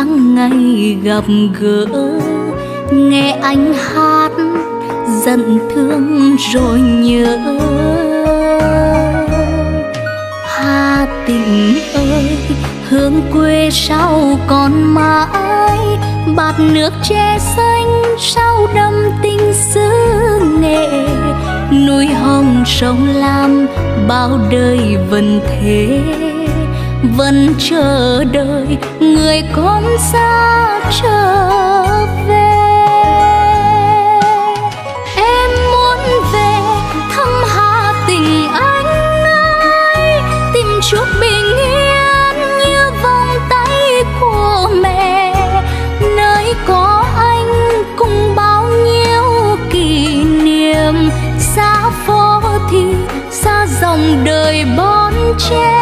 tháng ngày gặp gỡ, nghe anh hát giận thương rồi nhớ. Hà tình ơi, hương quê sao còn mãi? Bạt nước tre xanh sao đâm tình xứ nghệ núi hồng sông lam bao đời vẫn thế? Vẫn chờ đợi người con xa trở về. Em muốn về thăm hà tình anh ơi, tìm chút bình yên như vòng tay của mẹ. Nơi có anh cùng bao nhiêu kỷ niệm, xa phố thì xa dòng đời bon chen.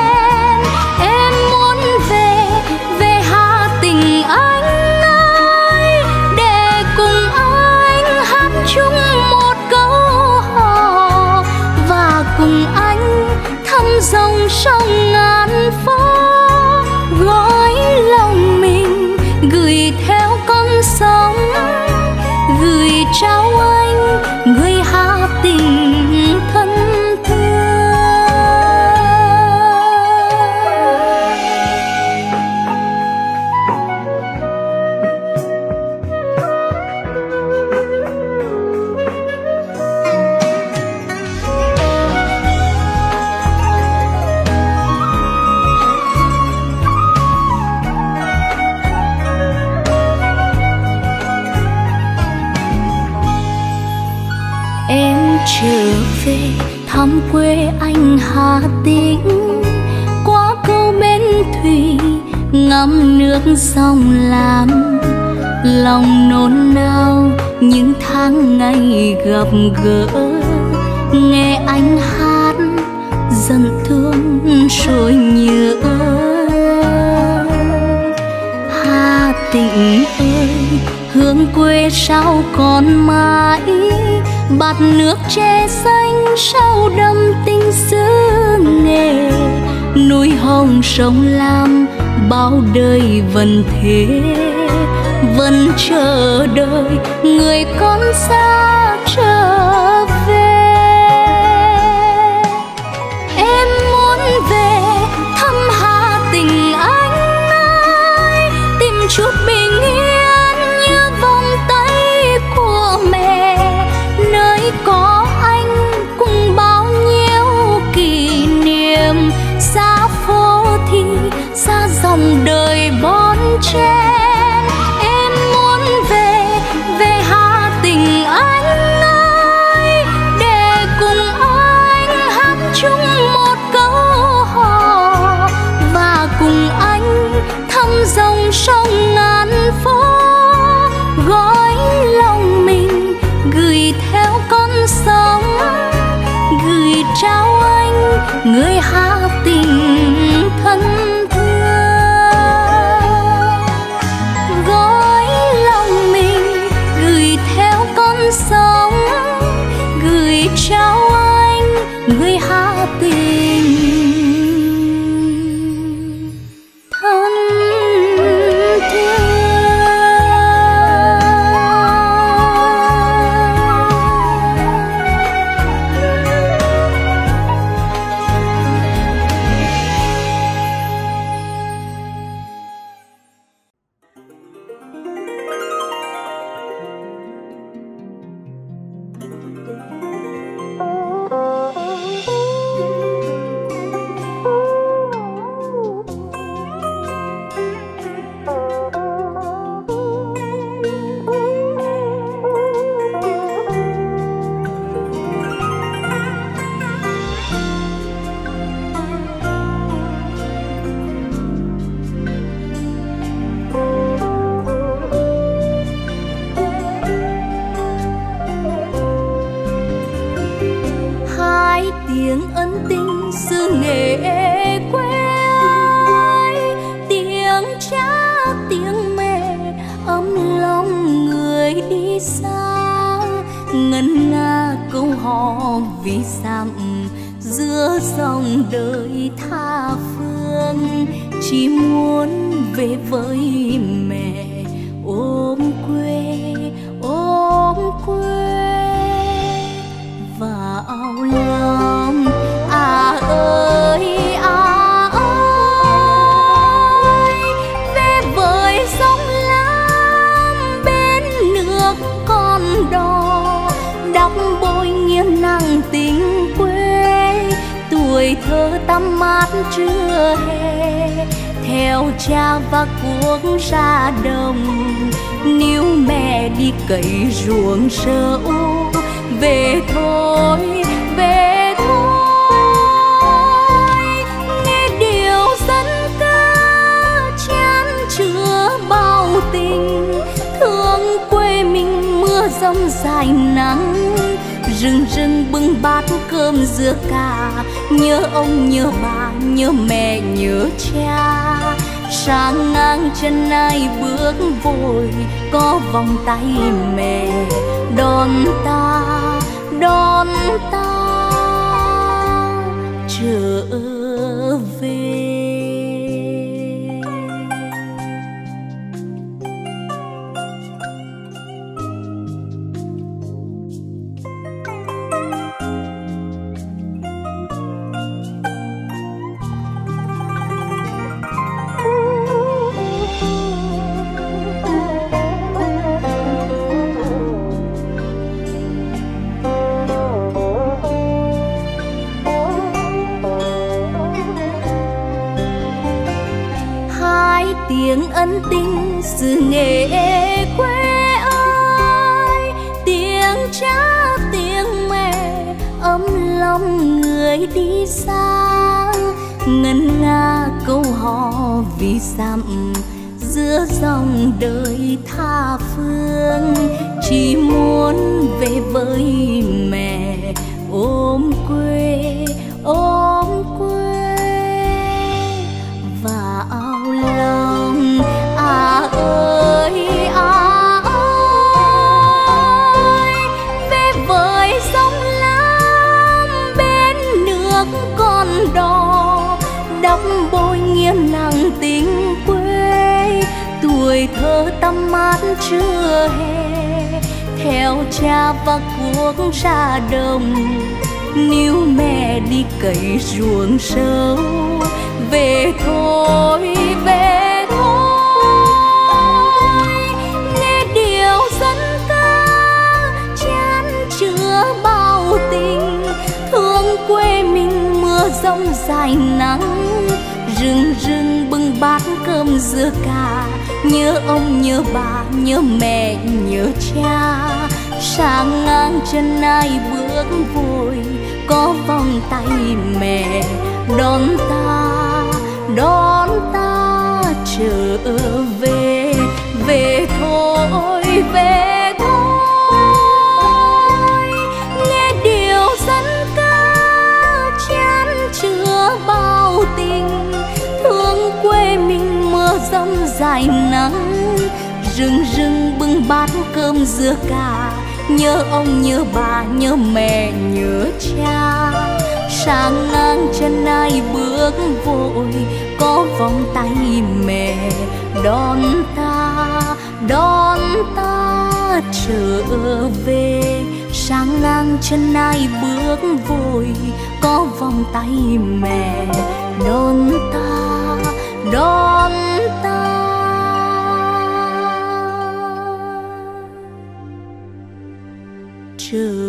Ngắm nước sông lam. Lòng nôn nao những tháng ngày gặp gỡ. Nghe anh hát dần thương rồi nhớ. Hà tĩnh ơi, hương quê sao còn mãi? Bạt nước che xanh sao đậm tình xứ nghề núi hồng sông lam bao đời vẫn thế vẫn chờ đợi người con xa. Gói lòng mình gửi theo con sóng gửi trao anh người hà dài nắng. Rừng rừng bưng bát cơm dưa cà nhớ ông, nhớ bà, nhớ mẹ, nhớ cha. Sang ngang chân ai bước vội, có vòng tay mẹ đón ta đón ta trở về. Sang ngang chân ai bước vội, có vòng tay mẹ đón ta đón ta should.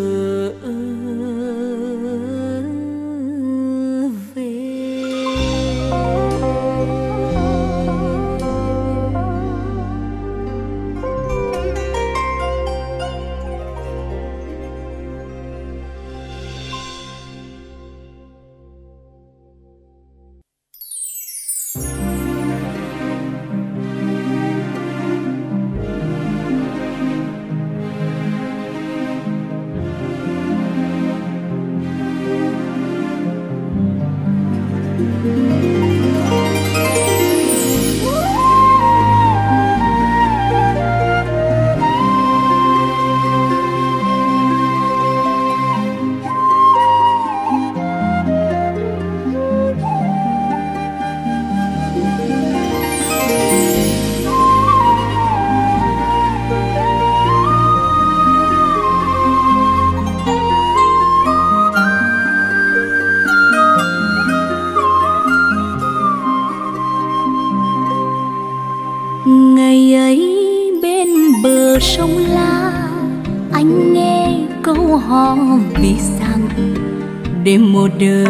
do.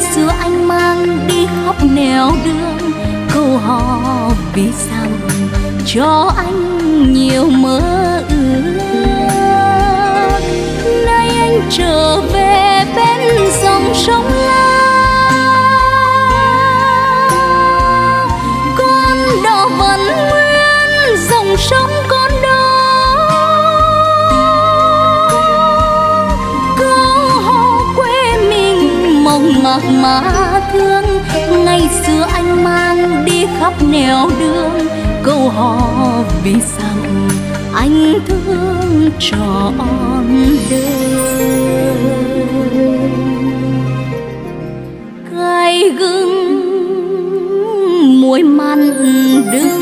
xưa anh mang đi khóc nẻo đường. Câu hò vì sao cho anh nhiều mơ ước? Nay anh trở về bên dòng sông má thương. Ngày xưa anh mang đi khắp nẻo đường, câu hò vì rằng anh thương trọn đời cay gừng, muối mặn đứng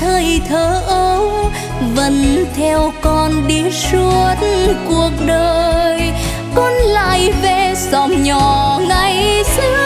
thời thơ ấu, vẫn theo con đi suốt cuộc đời. Con lại về xóm nhỏ ngày xưa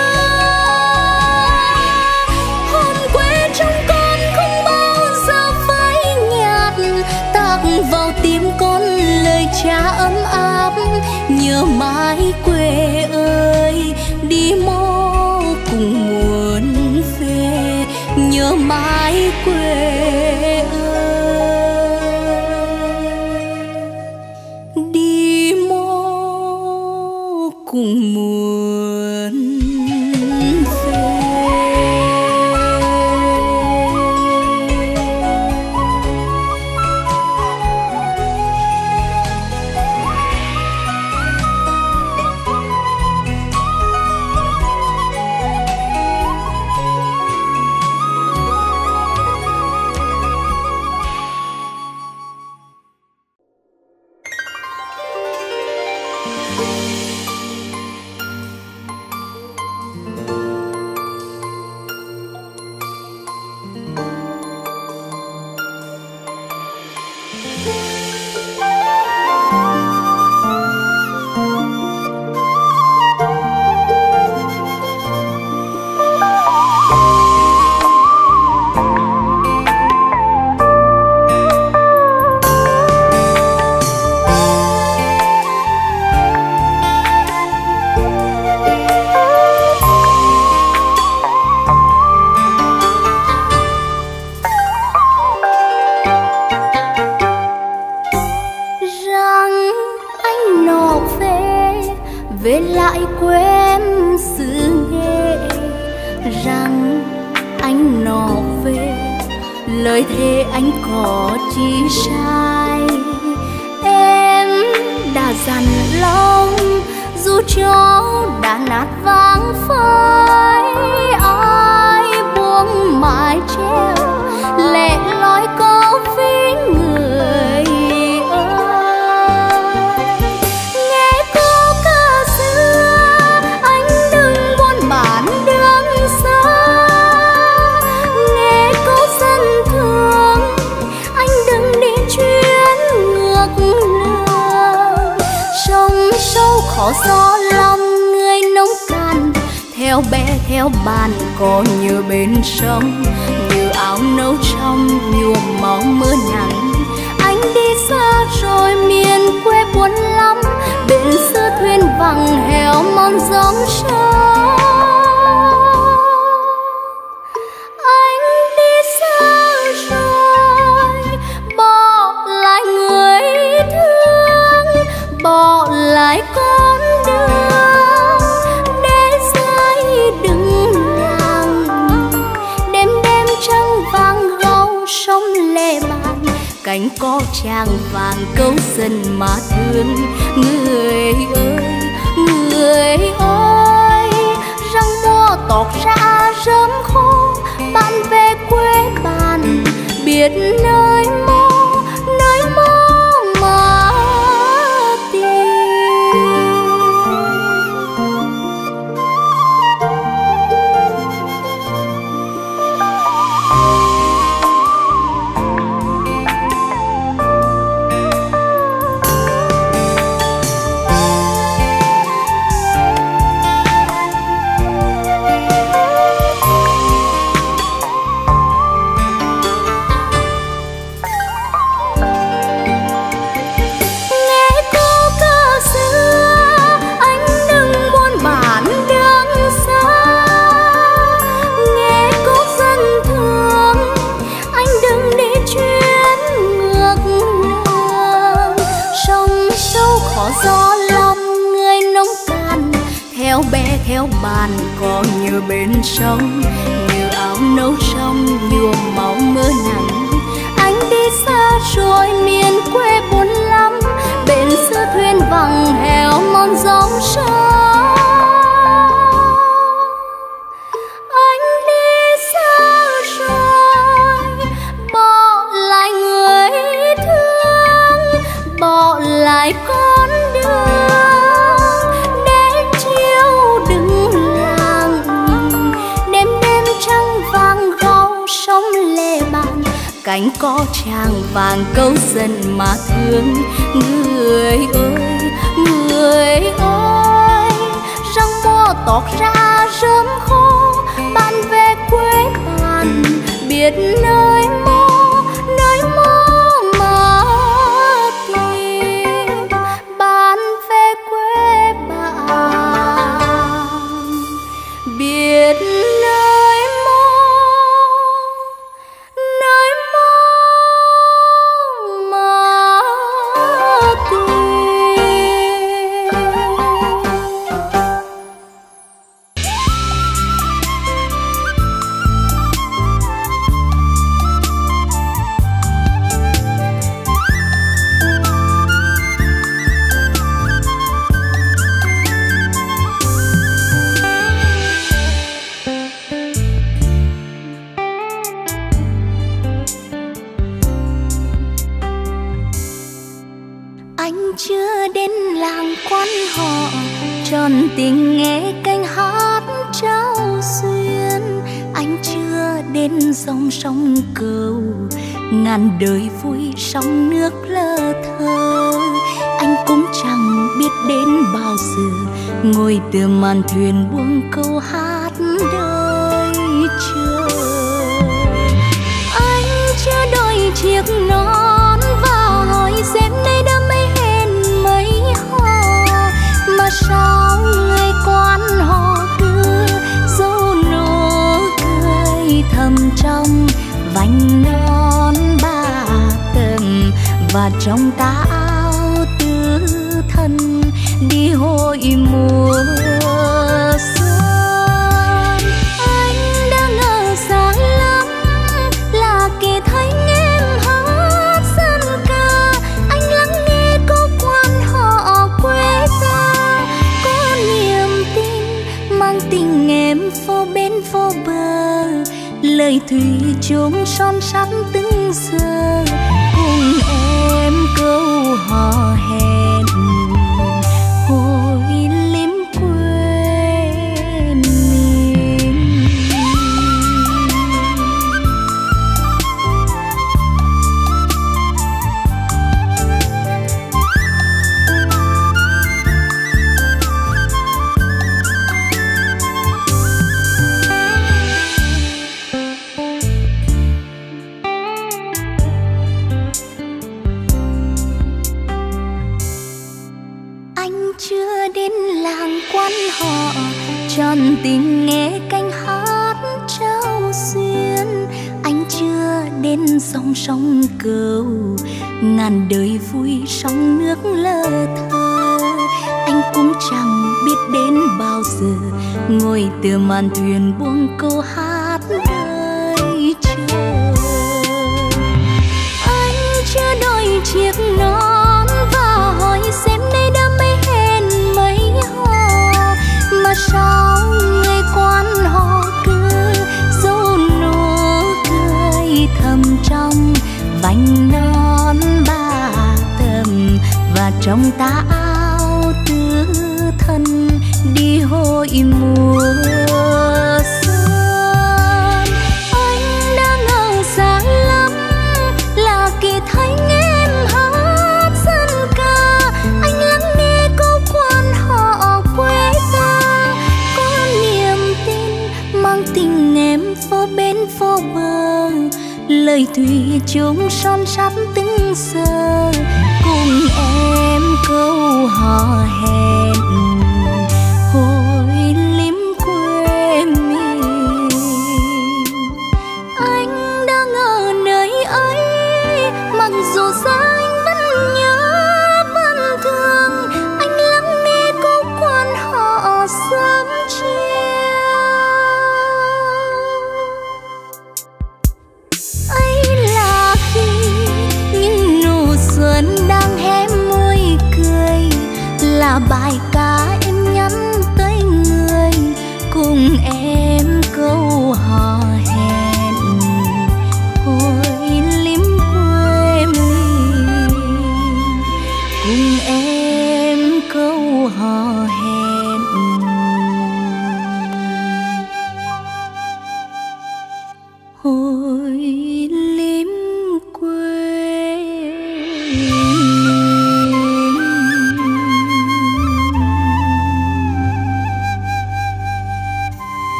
nơi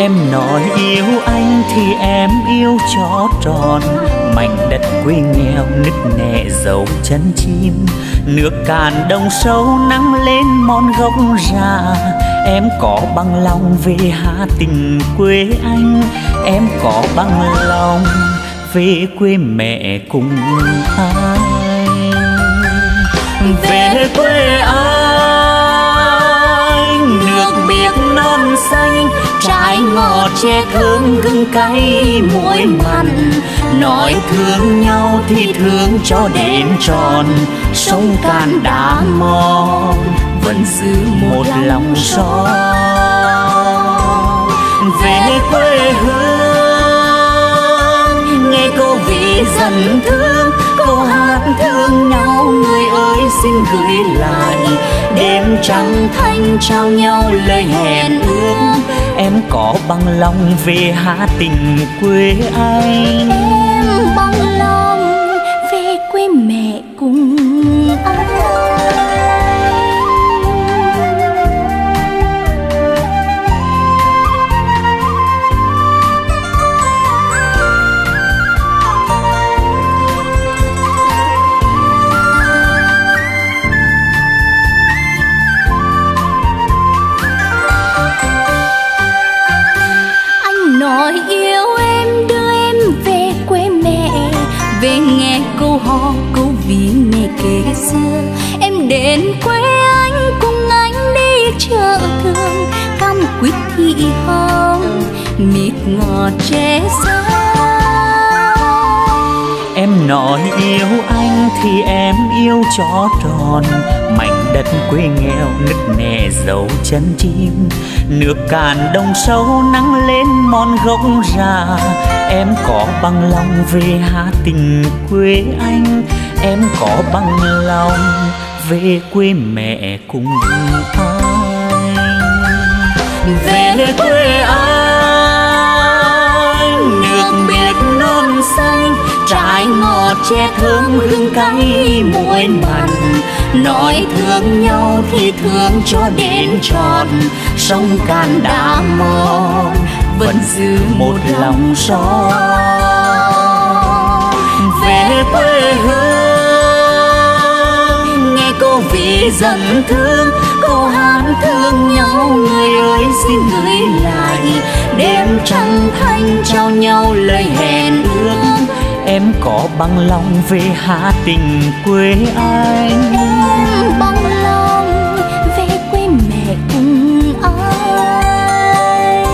em nói yêu anh thì em yêu cho tròn. Mảnh đất quê nghèo, nứt nẻ dấu chân chim nước cạn đông sâu, nắng lên, mòn gốc già em có bằng lòng về hà tình quê anh. Em có bằng lòng về quê mẹ cùng ai. Về quê ai? ngọt che thương gừng cay muối mặn. Nói thương nhau thì thương cho đến tròn, sông cạn đá mòn, vẫn giữ một lòng son. Về quê hương, nghe câu vị dần thương câu hát thương nhau người ơi xin gửi lại. Đêm trăng thanh trao nhau lời hẹn ước. Em có bằng lòng về hát tình quê anh. Em bằng lòng nói yêu anh thì em yêu cho tròn. Mảnh đất quê nghèo nứt nẻ dấu chân chim. Nước cạn đông sâu nắng lên mòn gốc già em có bằng lòng về hà tình quê anh. Em có bằng lòng về quê mẹ cùng anh. Về quê anh nước biệt non xanh trái ngọt che thơm hương cay muối mặn. Nói thương nhau thì thương cho đến tròn sông cạn đã mòn, vẫn giữ một lòng son. Về quê hương, nghe cô vì dần thương, cô hát thương nhau, người ơi xin gửi lại. Đêm trăng thanh trao nhau lời hẹn ước em có bằng lòng về hà tình quê anh? Em bằng lòng về quê mẹ cùng anh.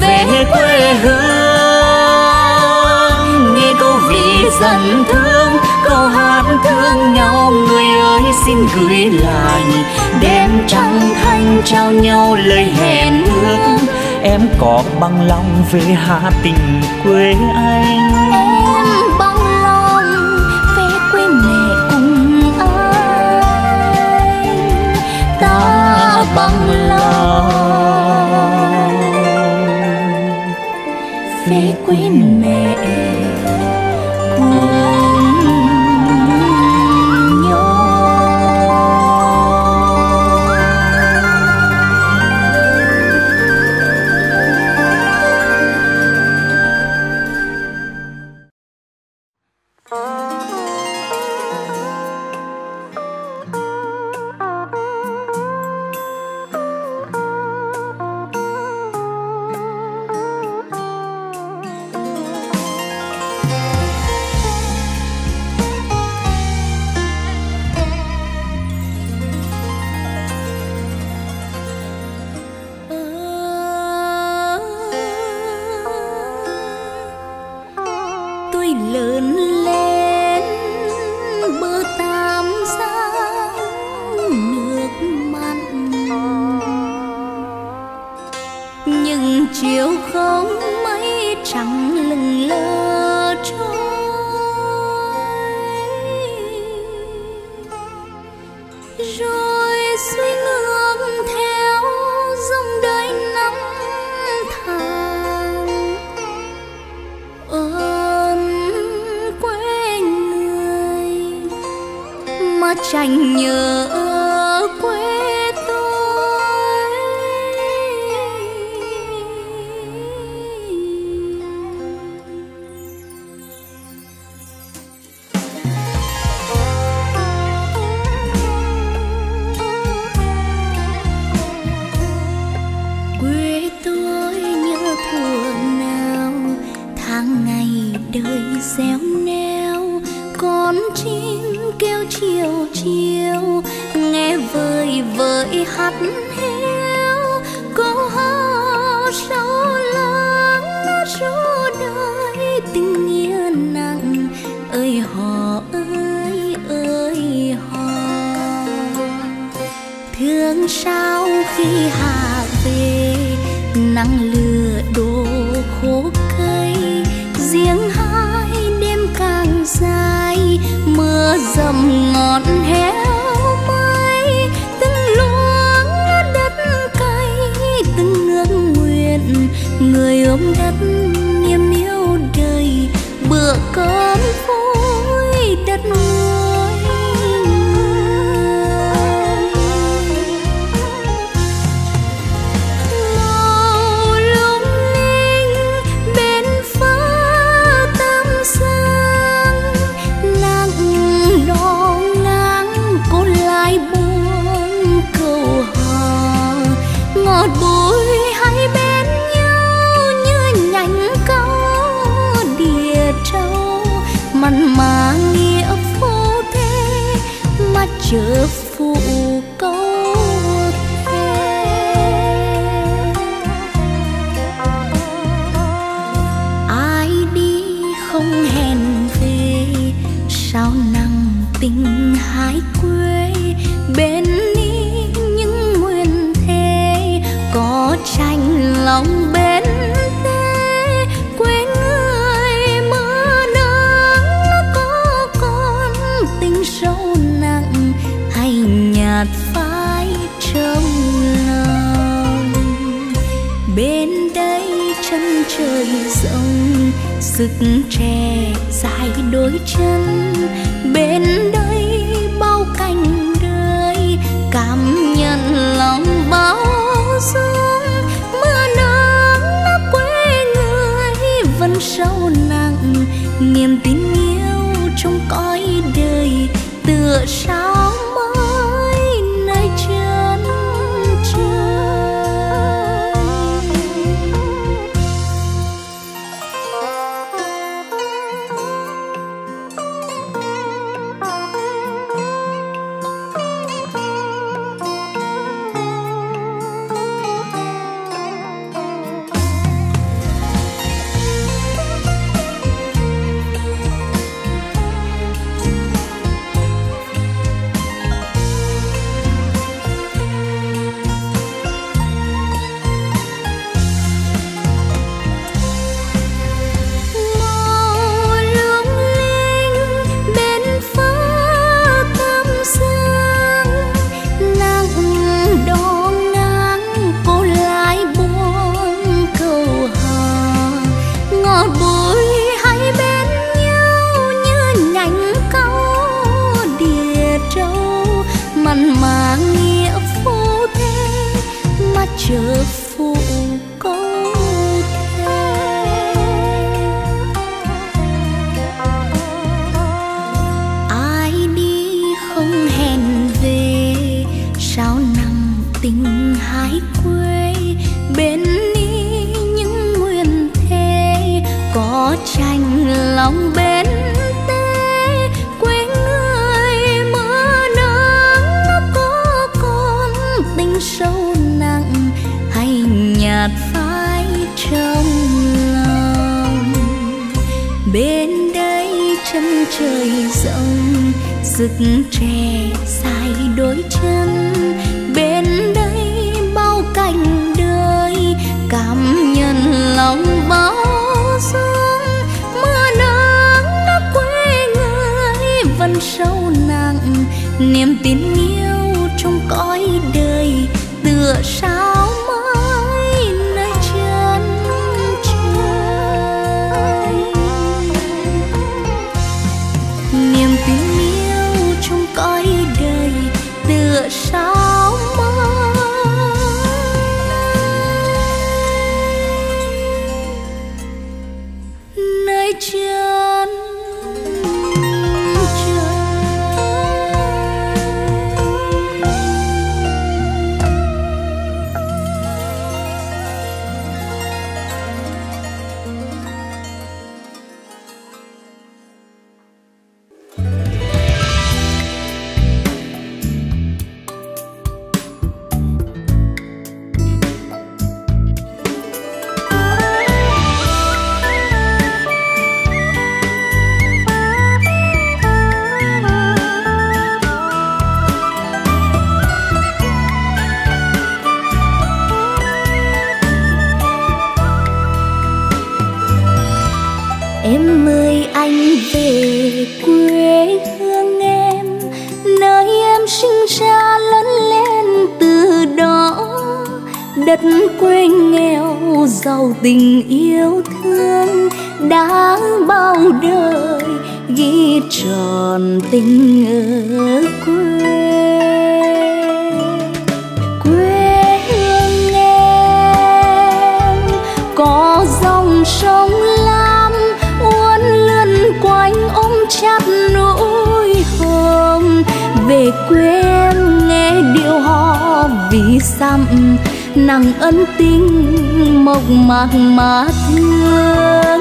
Về quê hương nghe câu vì dần thương câu hát thương nhau người ơi xin gửi lại. Đêm trăng thanh trao nhau lời hẹn ước. Em có bằng lòng về hà tình quê anh về quê mẹ rồi suy ngược theo dòng đời năm tháng. Ơn quê người mà tranh nhớ tròn tình ở quê. Quê hương em có dòng sông lam uốn lượn quanh ôm chặt núi hồng về quê em nghe điệu hò vì xăm nặng ân tình mộc mạc mà thương.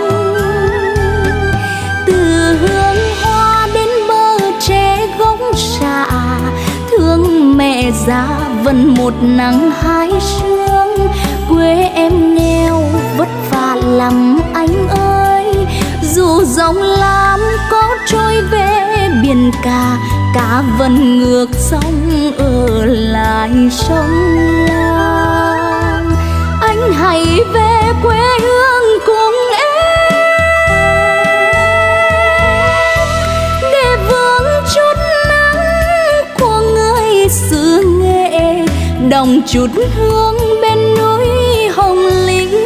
Dạ thương vẫn một nắng hai sương, quê em nghèo vất vả lắm anh ơi. Dù dòng lam có trôi về biển cả cả vẫn ngược sông ở lại sông lam. Anh hãy về quê hương đồng chút hương bên núi hồng linh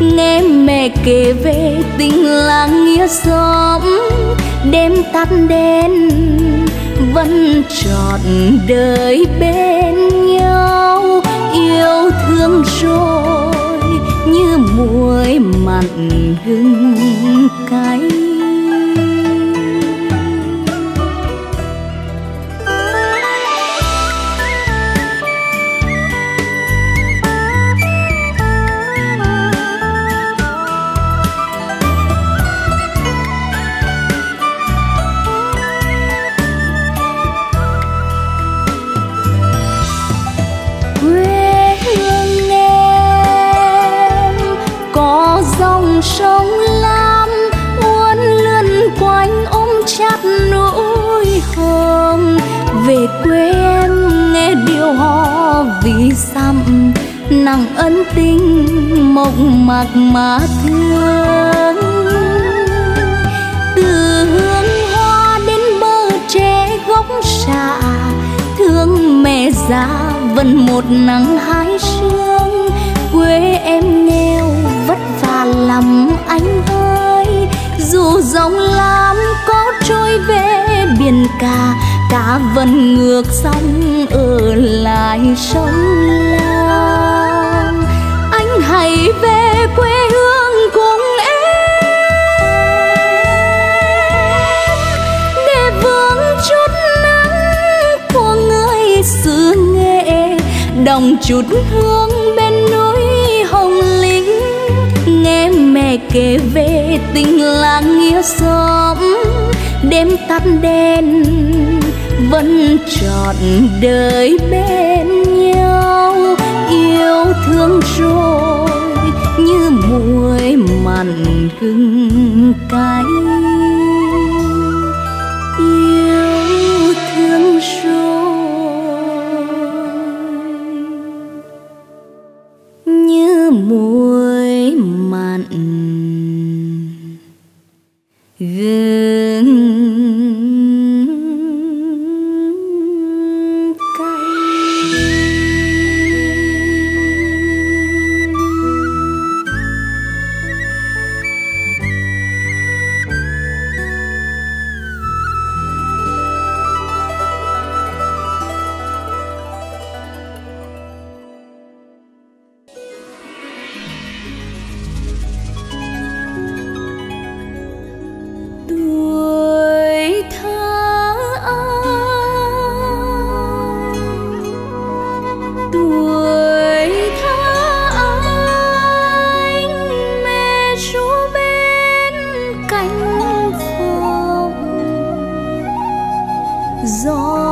nghe mẹ kể về tình làng nghĩa xóm, đêm tắt đen vẫn trọn đời bên nhau. Yêu thương rồi như muối mặn gừng nặng ân tình mộng mạc mà thương. Từ hương hoa đến bờ tre gốc xạ thương mẹ già vẫn một nắng hai sương. Quê em nghèo vất vả lắm anh ơi, dù dòng lam có trôi về biển cả cả vẫn ngược sông ở lại sông lam. Lòng chút hương bên núi hồng linh nghe mẹ kể về tình làng nghĩa xóm, đêm tắt đèn vẫn trọn đời bên nhau. Yêu thương rồi như muối mặn gừng cay. gió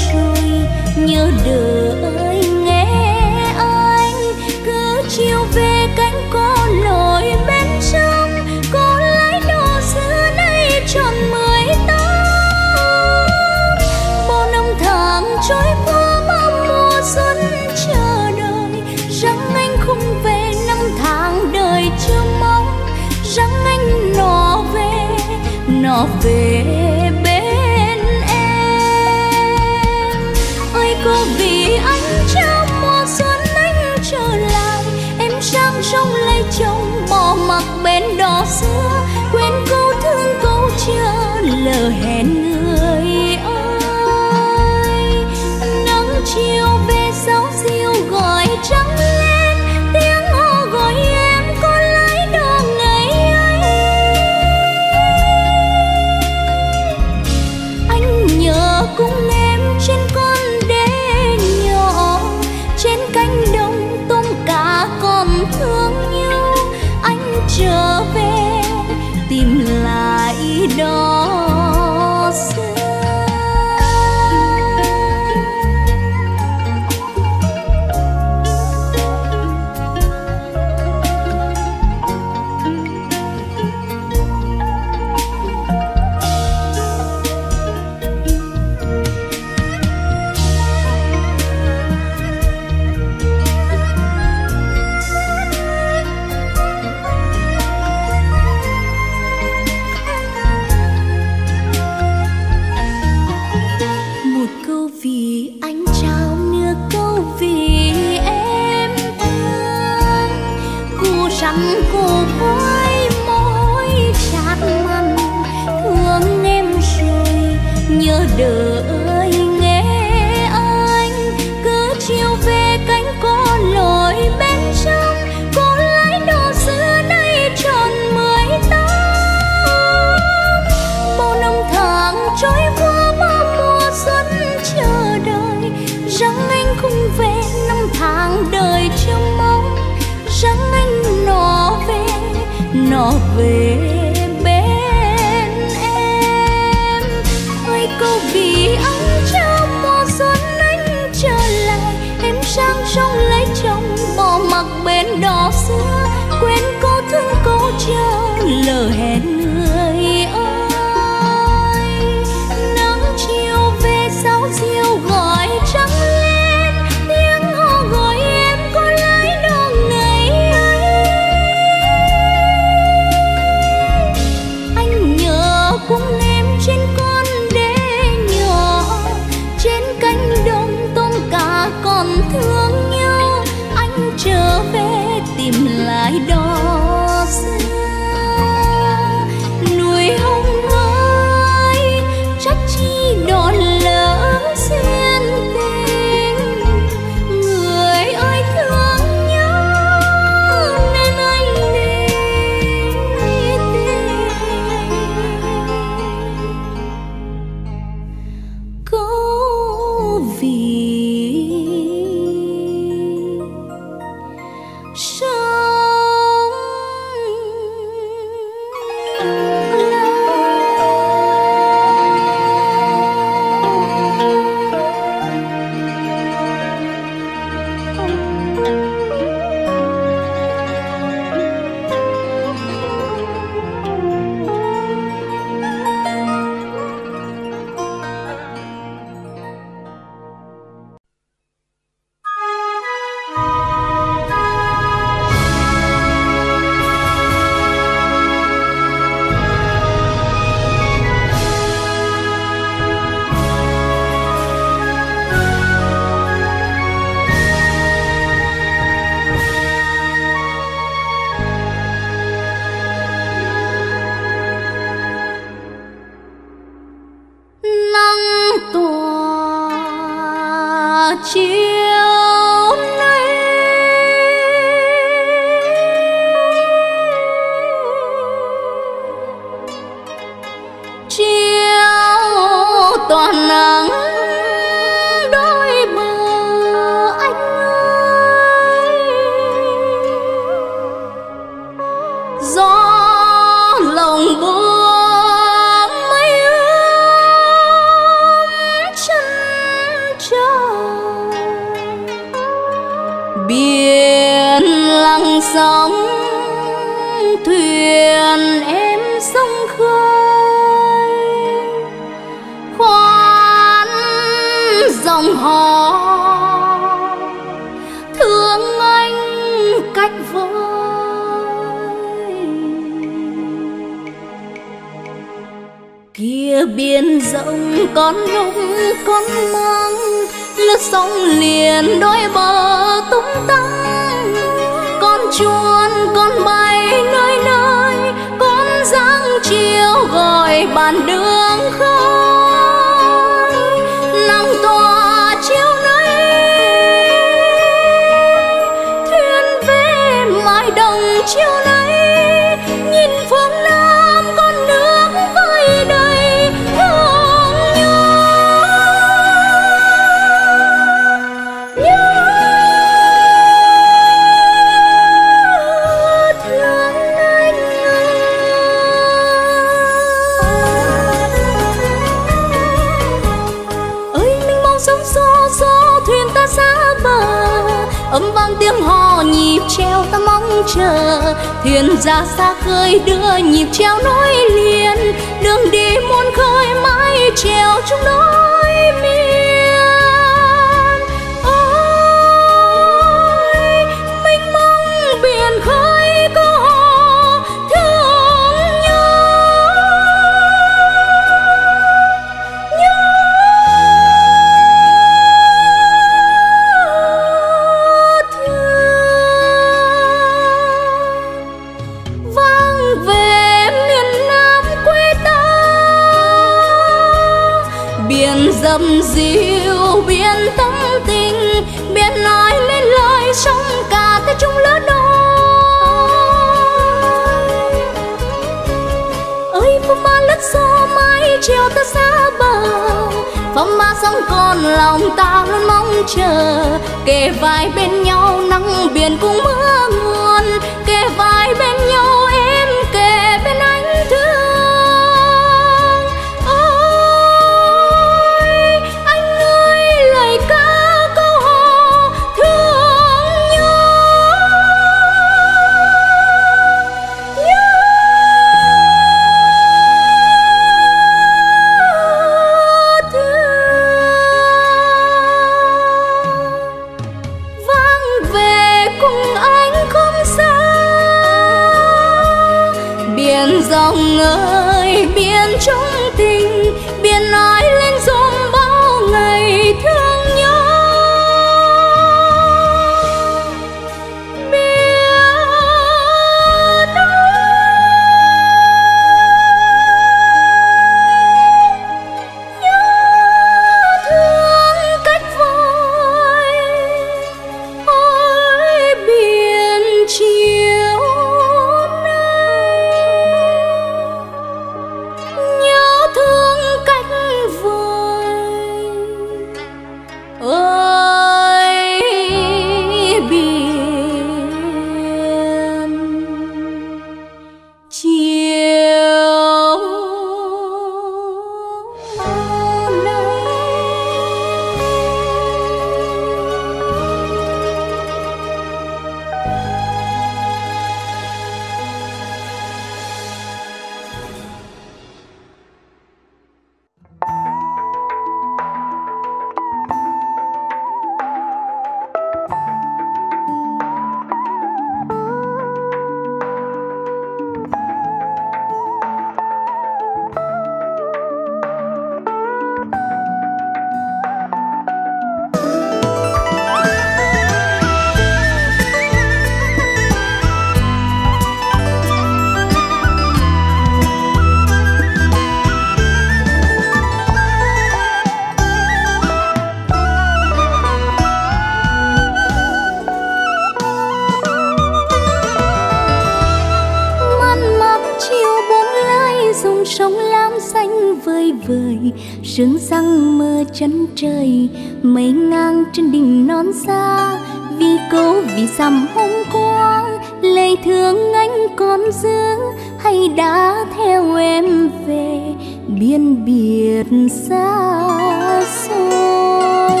mây ngang trên đỉnh non xa. Vì câu vì dằm hôm qua lấy thương anh còn giữ. Hay đã theo em về biên biệt xa xôi.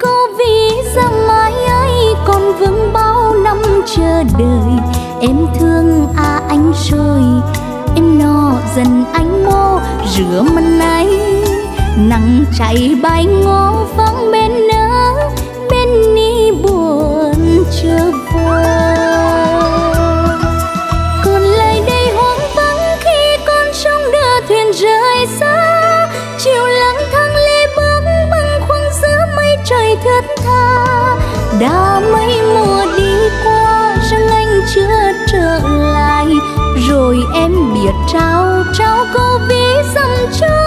Có vì rằng mãi ấy còn vững bao năm chờ đợi? Em thương à anh rồi, em no dần anh mô. Rửa mân ấy nắng chạy bay ngó vắng bên nỡ bên ni buồn chưa vơi còn lại đây hoang vắng khi con trong đưa thuyền rời xa, chiều lặng thăng lê bước băng khoang giữa mây trời thướt tha đã mấy mùa đi qua rằng anh chưa trở lại, rồi em biệt trao trao câu ví dâm chưa.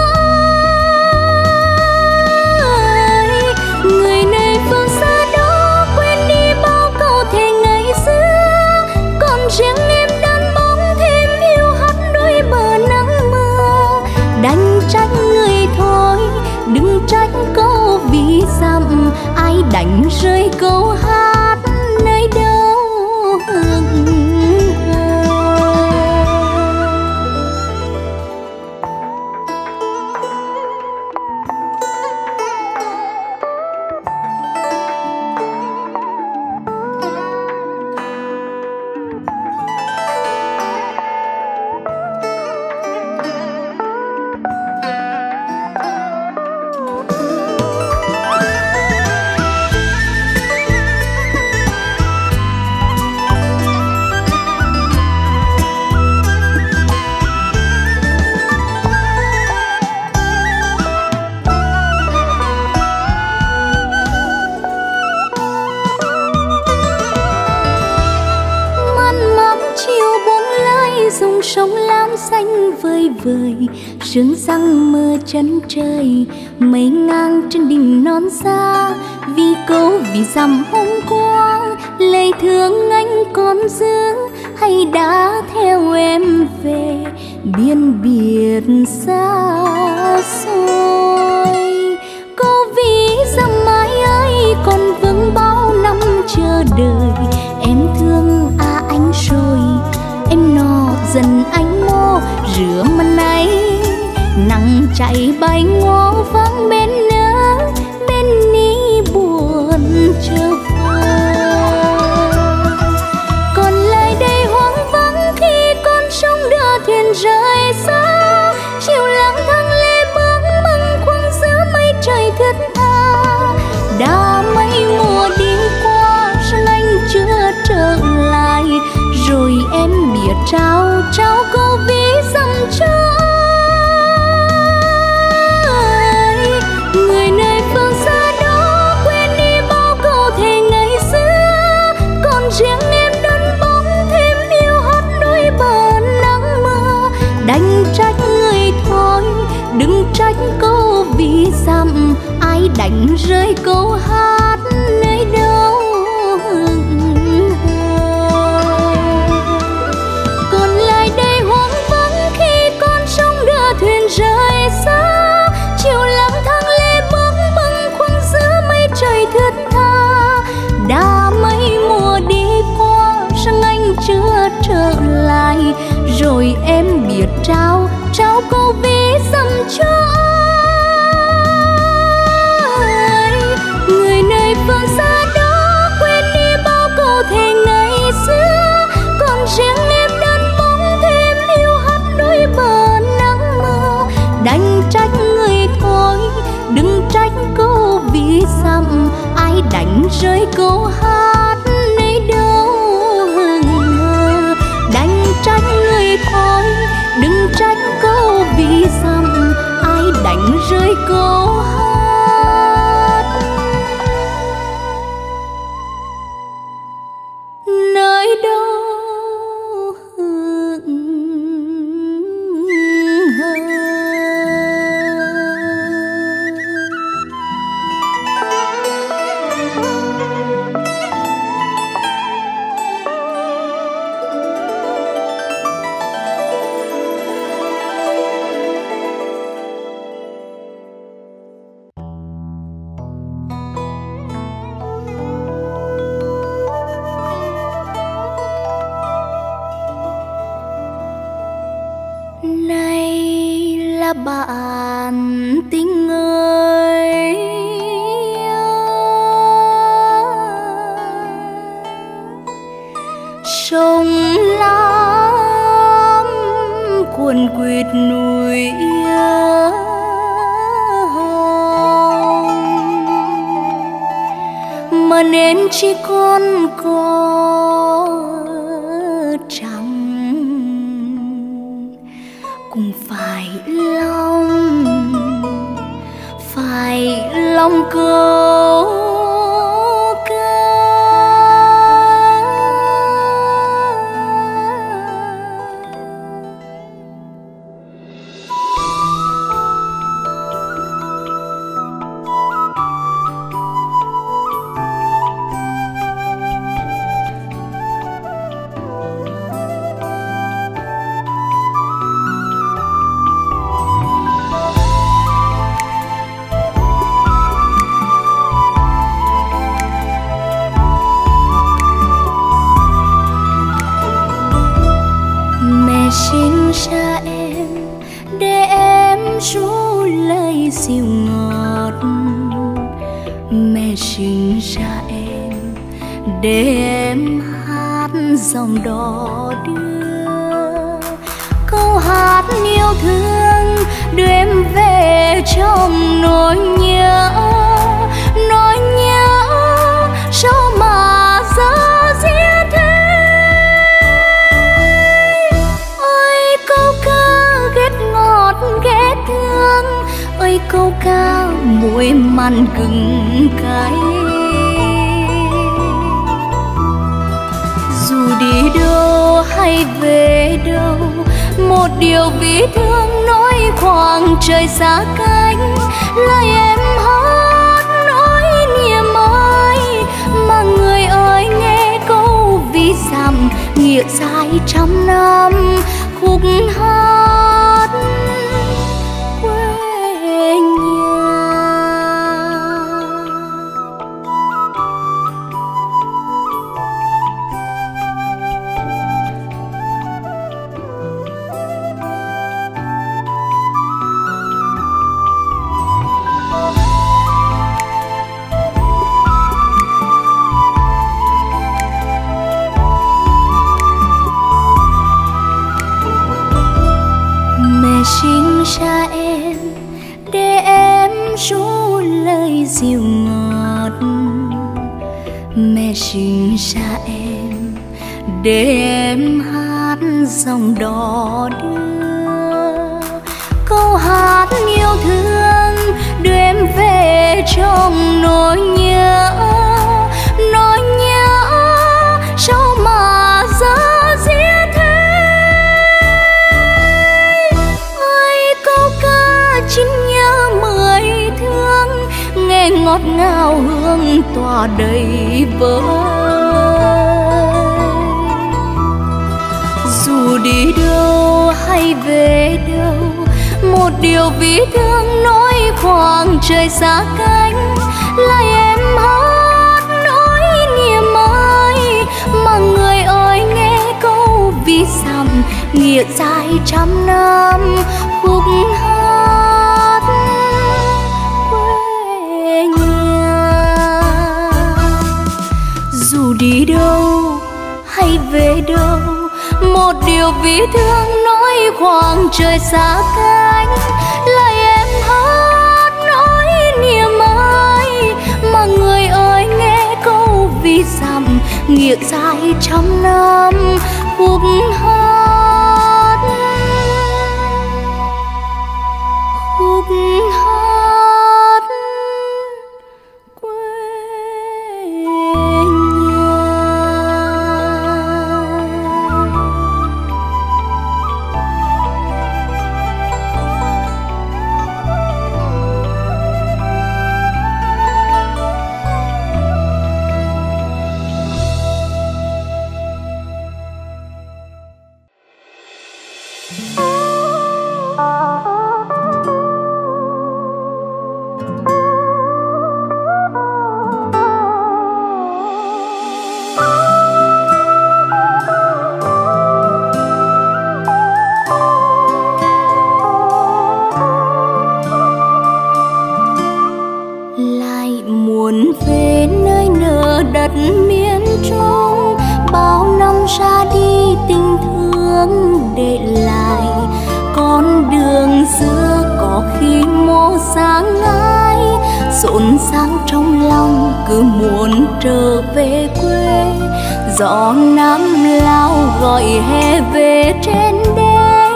gió nam lao gọi hè về trên đê.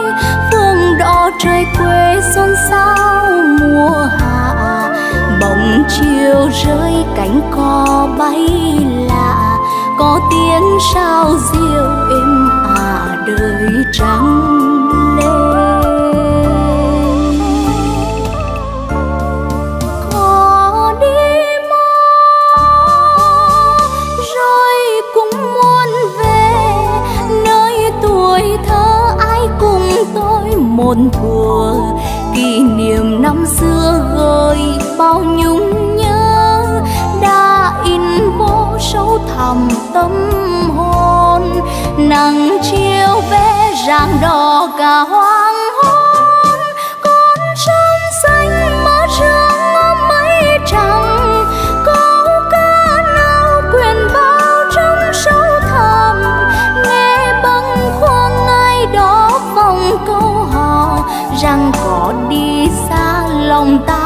Phương đỏ trời quê xôn xao mùa hạ. Bóng chiều rơi cánh cò bay lạ. Có tiếng sao diêu êm ả à đời trắng. bao nhung nhớ, đã in vô sâu thẳm tâm hồn. Nắng chiều vẽ rạng đỏ cả hoang hôn, con sông xanh mơ rương ngó mây trắng. Câu ca nào quyền bao trong sâu thẳm, nghe bâng khuâng ai đó vòng câu hò. Rằng có đi xa lòng ta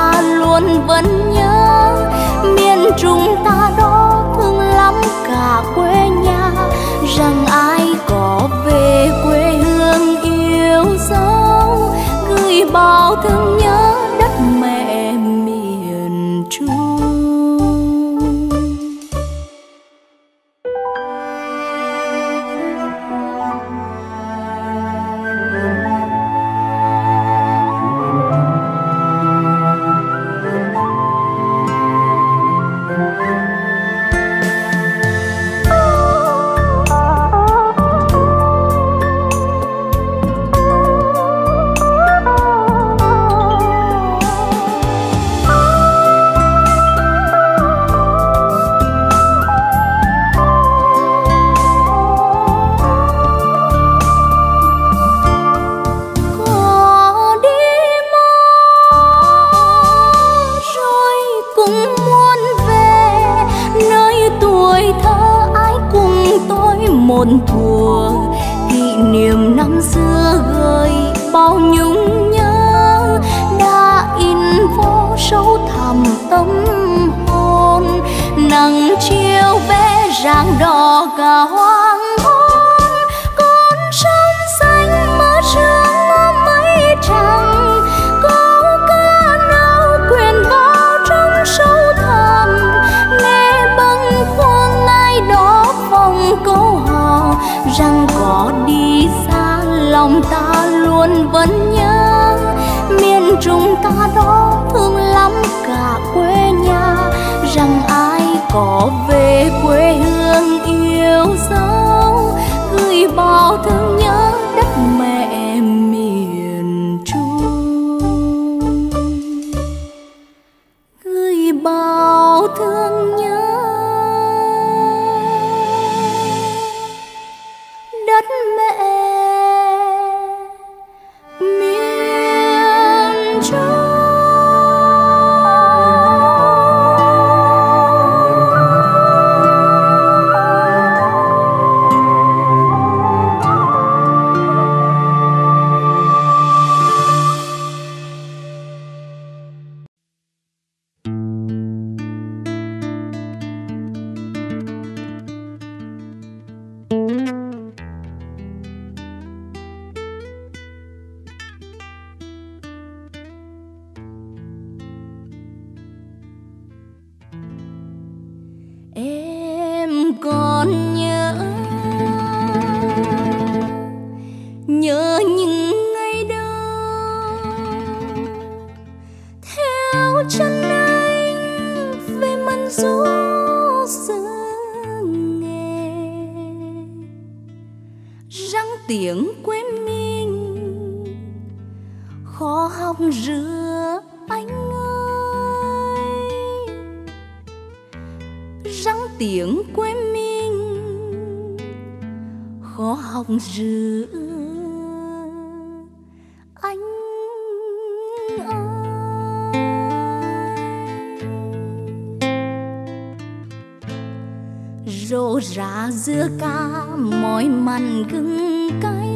mỏi mặn gừng cay.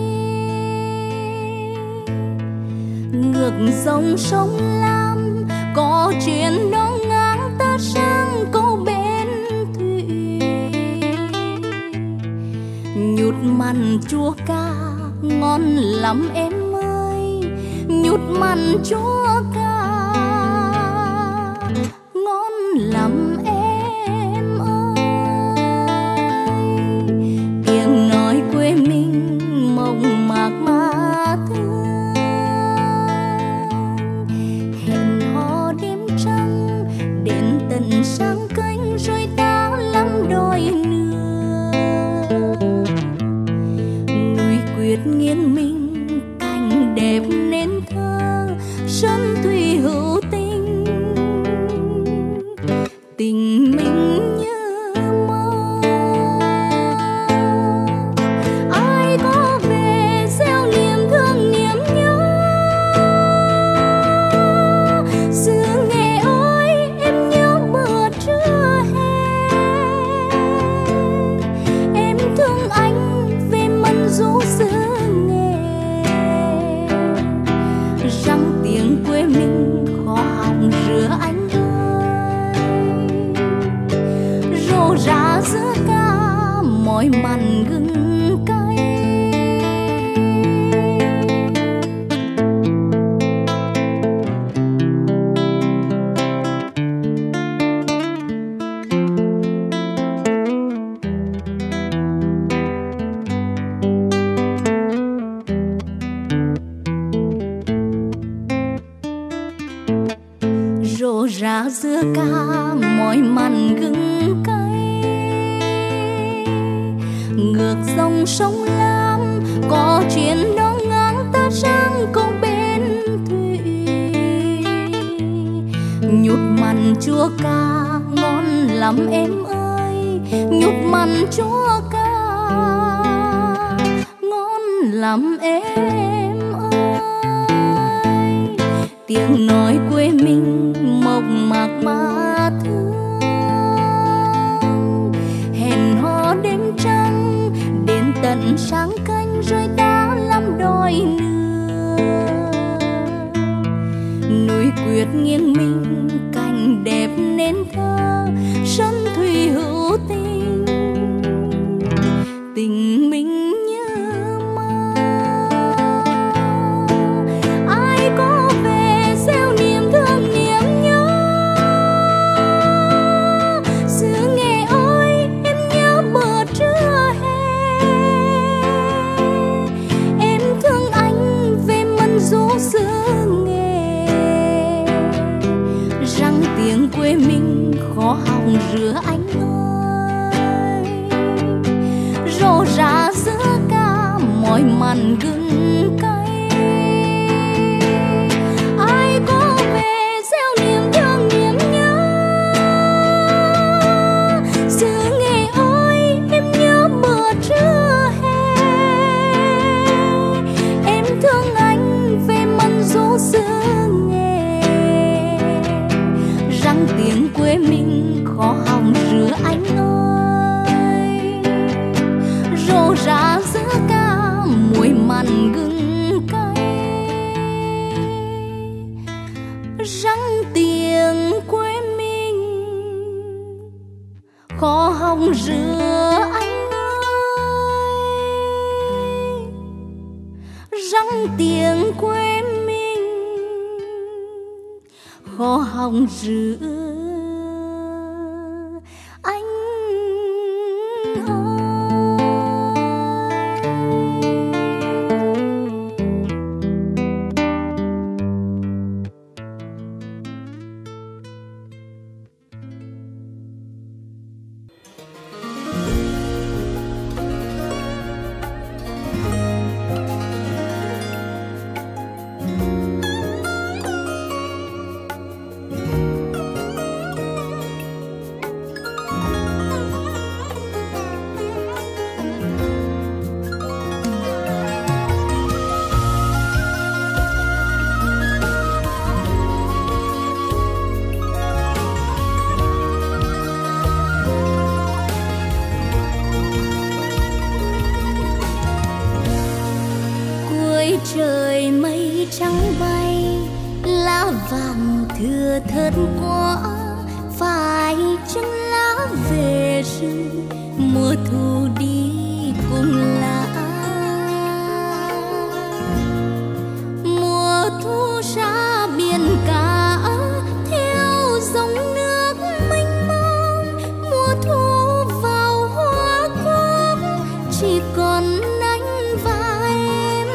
Ngược dòng sông lam có chuyện đó ngang ta sang câu bên thủy. Nhụt mặn chua ca, ngon lắm em ơi. Nhụt mặn chua còn anh và em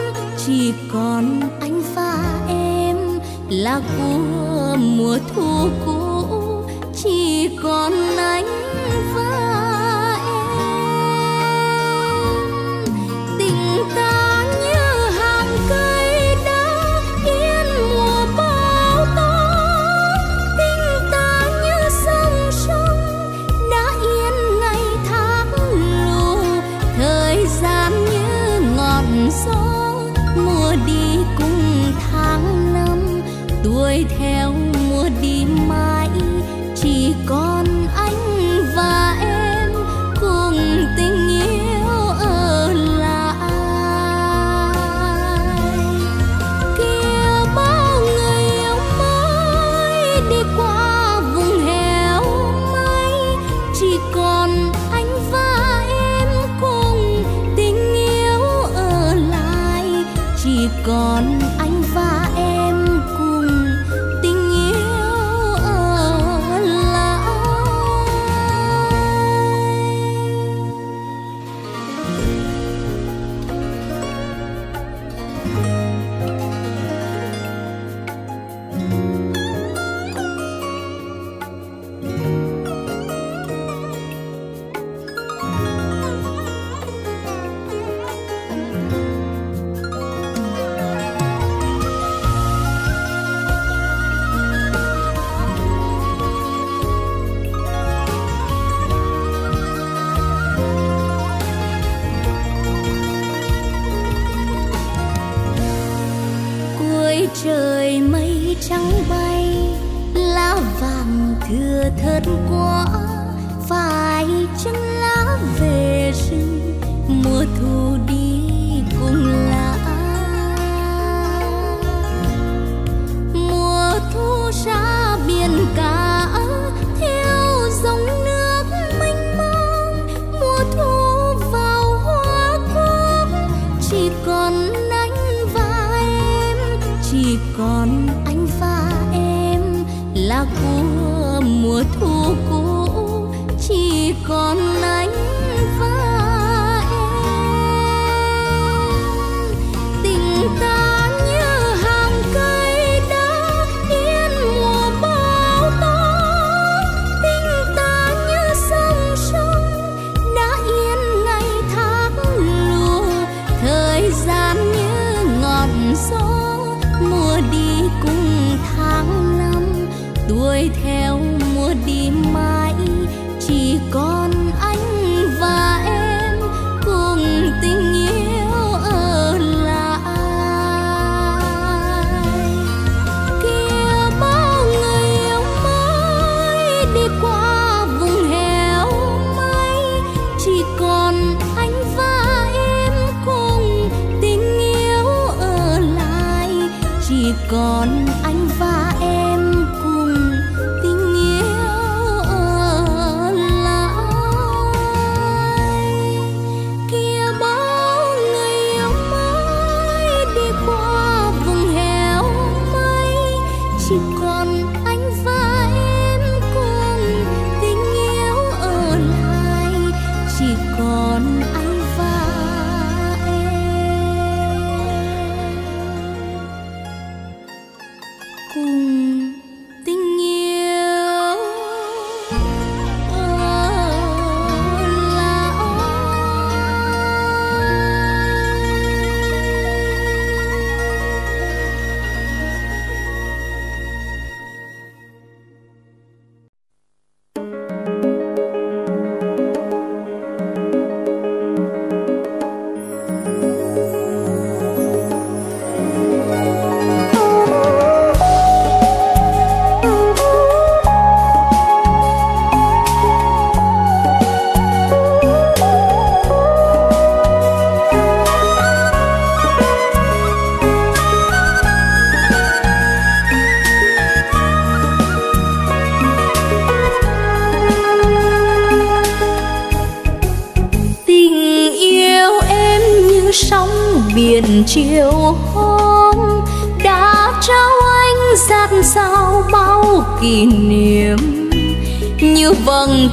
chỉ còn anh và em là của mùa thu của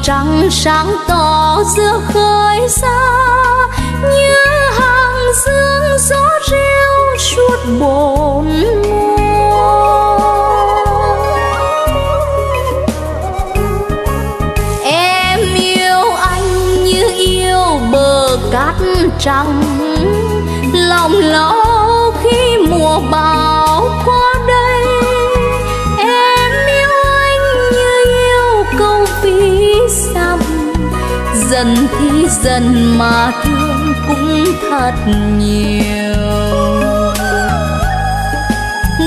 trăng sáng tỏ giữa khơi xa, như hàng dương gió reo suốt bốn mùa. Em yêu anh như yêu bờ cát trắng, lòng lo khi mùa bão dần thì dần mà thương cũng thật nhiều.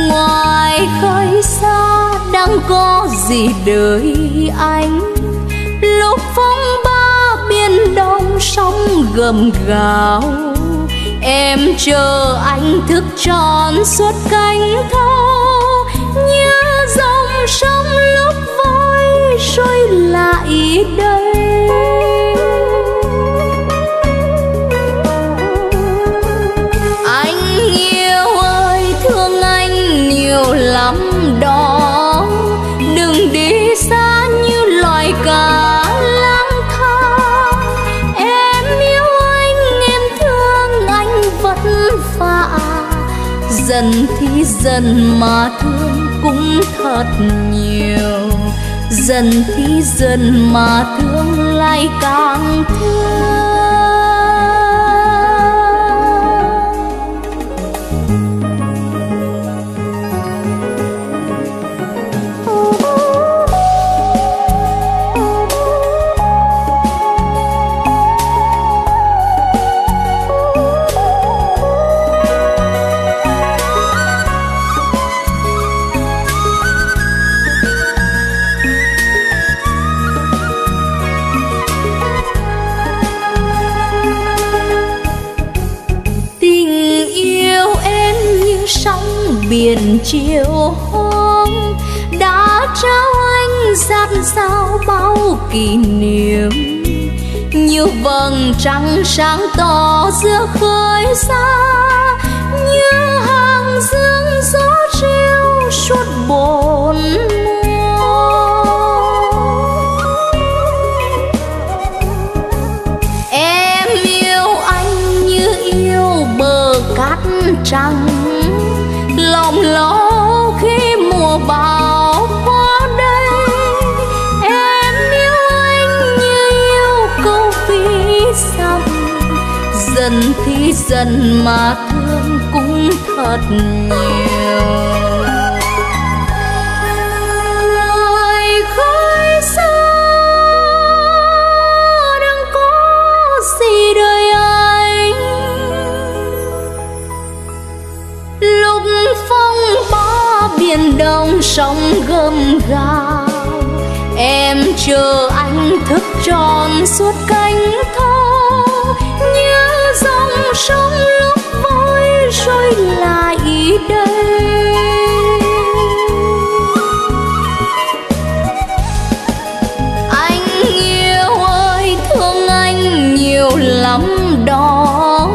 Ngoài khơi xa đang có gì đợi anh? Lúc phong ba biển đông sóng gầm gào, em chờ anh thức tròn suốt cánh thâu như dòng sông lúc vơi trôi lại đây. Nhiều lắm đó. Đừng đi xa như loài cá lang thang. Em yêu anh, em thương anh vất vả. Dần thì dần mà thương cũng thật nhiều. Dần thì dần mà thương lại càng thương. Kỷ niệm. Như vầng trăng sáng tỏ giữa khơi xa, như hàng dương gió treo suốt bốn dần mà thương cũng thật nhiều. Biển đông sóng gầm gào. Em chờ anh thức tròn suốt cánh rơi lại đây. Anh yêu ơi, thương anh nhiều lắm đó.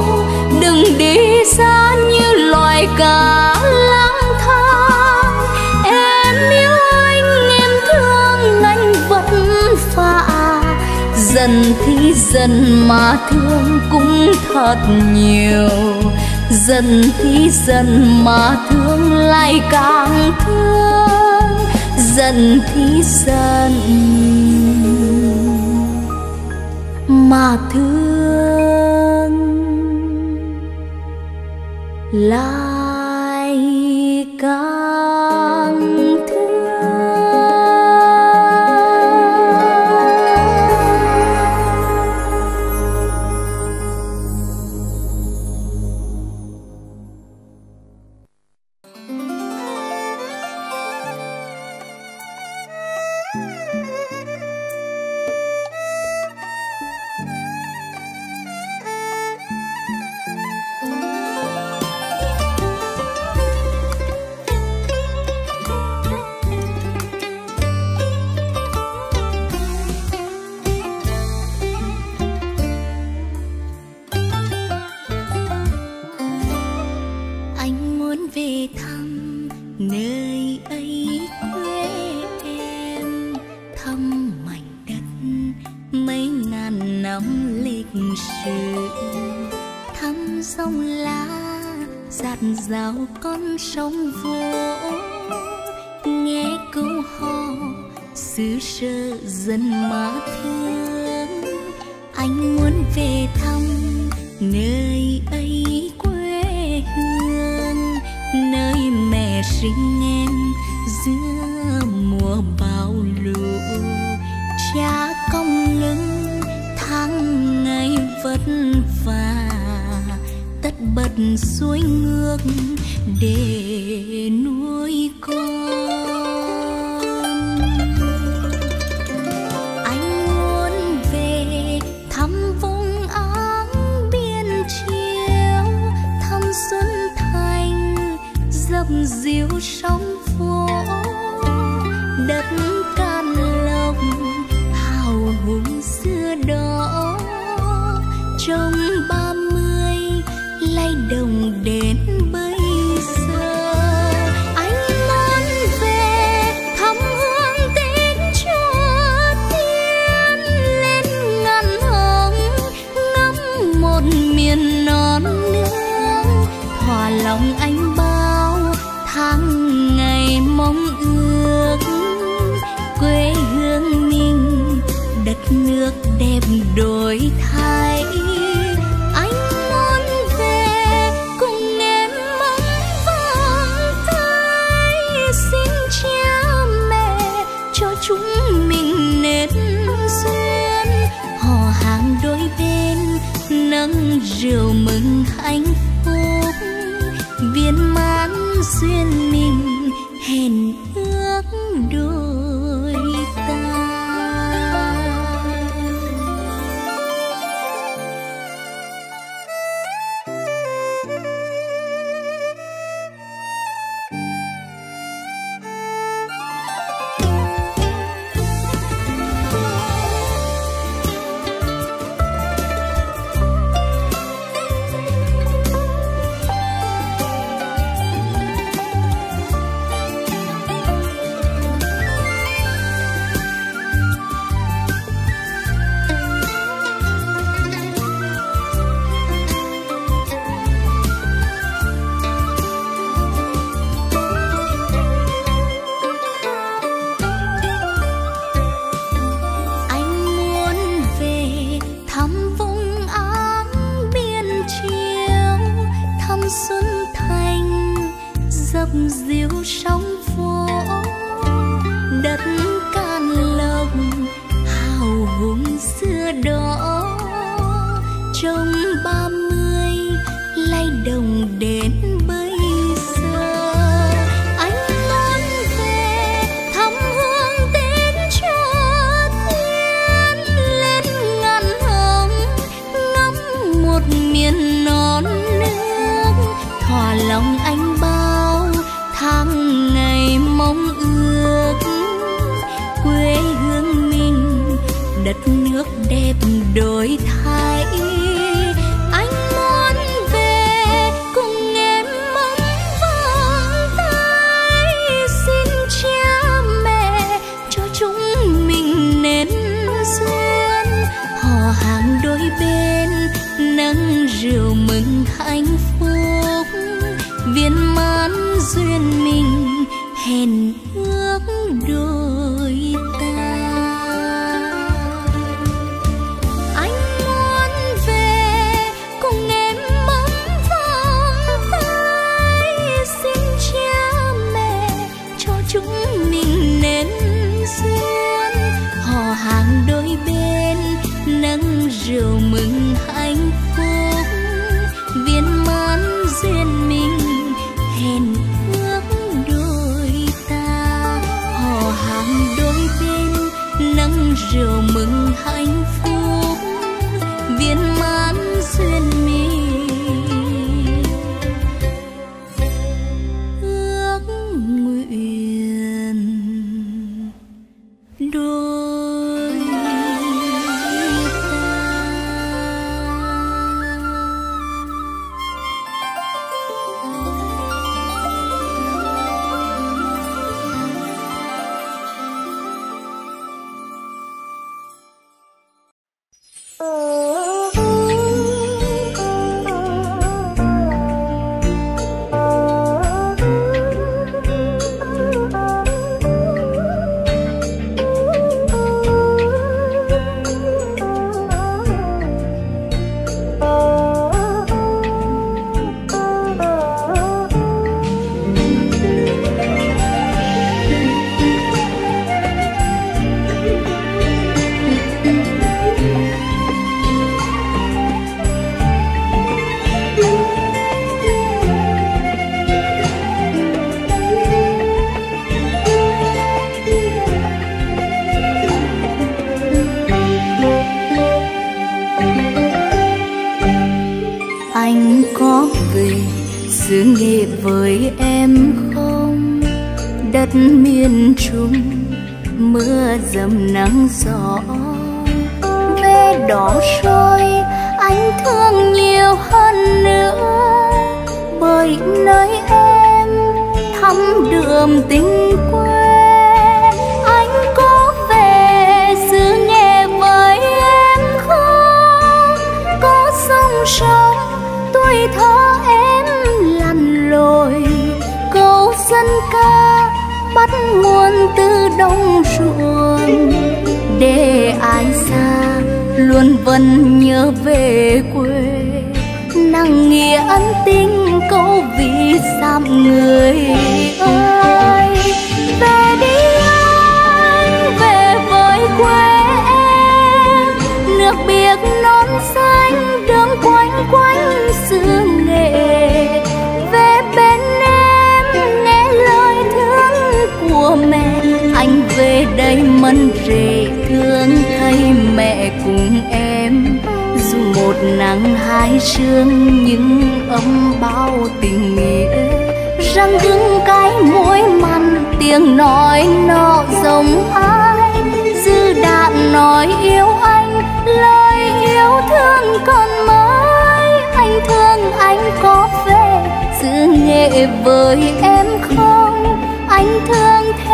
Đừng đi xa như loài cá dần thì dần mà thương cũng thật nhiều dần thì dần mà thương lại càng thương. Dần thì dần mà thương. Lại bật suối ngược để nuôi con. đất miền trung, mưa dầm nắng gió. Ve đỏ trôi anh thương nhiều hơn nữa. Bởi nơi em, thắm đường tình quê. Anh có về xứ nghe với em không? Có sông sông tôi thơ bắt nguồn từ đông ruộng để ai xa luôn vẫn nhớ về quê. Nặng nghĩa ân tình câu vì giam người ơi. Về đi anh, về với quê em. Nước biếc non đây mân rể thương thay mẹ cùng em. Dù một nắng hai sương, nhưng ấm bao tình nghĩa. Răng cứng cái mũi mặn, tiếng nói nọ giống ai? Dư đạn nói yêu anh, lời yêu thương còn mãi. Anh thương anh có về, giữ nghệ với em không? Anh thương thế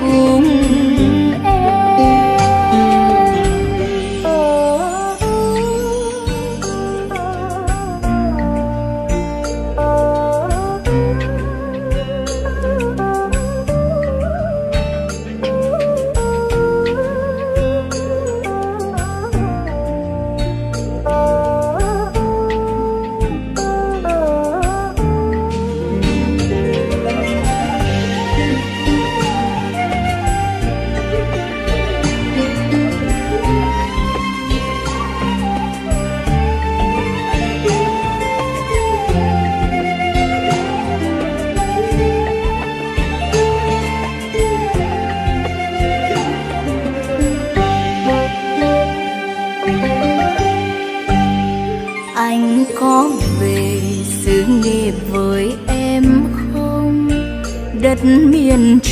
cùng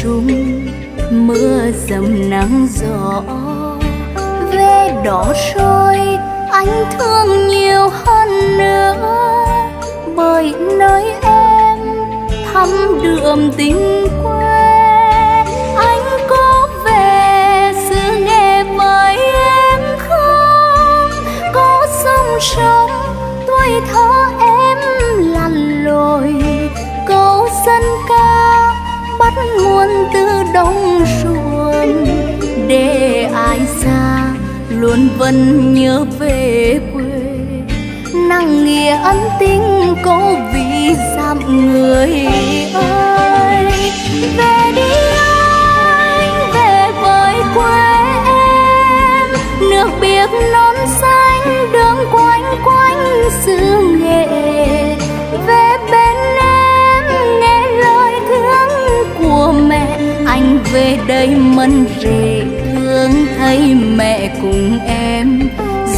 trung mưa dầm nắng gió, về đỏ rồi anh thương nhiều hơn nữa. Bởi nơi em thăm đượm tình quê để ai xa, luôn vẫn nhớ về quê. Nặng nghĩa ân tình cố vì dặm người ơi. Về đi anh, về với quê em. Nước biếc non xanh, đường quanh quanh xứ nghệ. Về bên em, nghe lời thương của mẹ. Anh về đây mân rề thương thấy mẹ cùng em.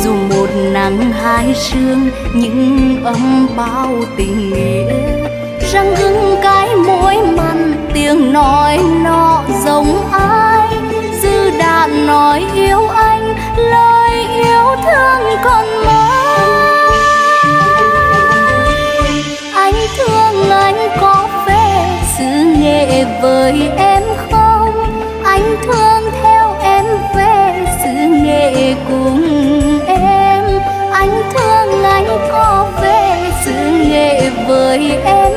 Dù một nắng hai sương, những ấm bao tình nghĩa. Răng hưng cái mối mặn, tiếng nói nọ giống ai? Dư đàn nói yêu anh, lời yêu thương còn mãi. Anh thương anh có về xứ nghệ với em không? Anh thương nghệ cùng em. Anh thương anh có về xứ nghệ với em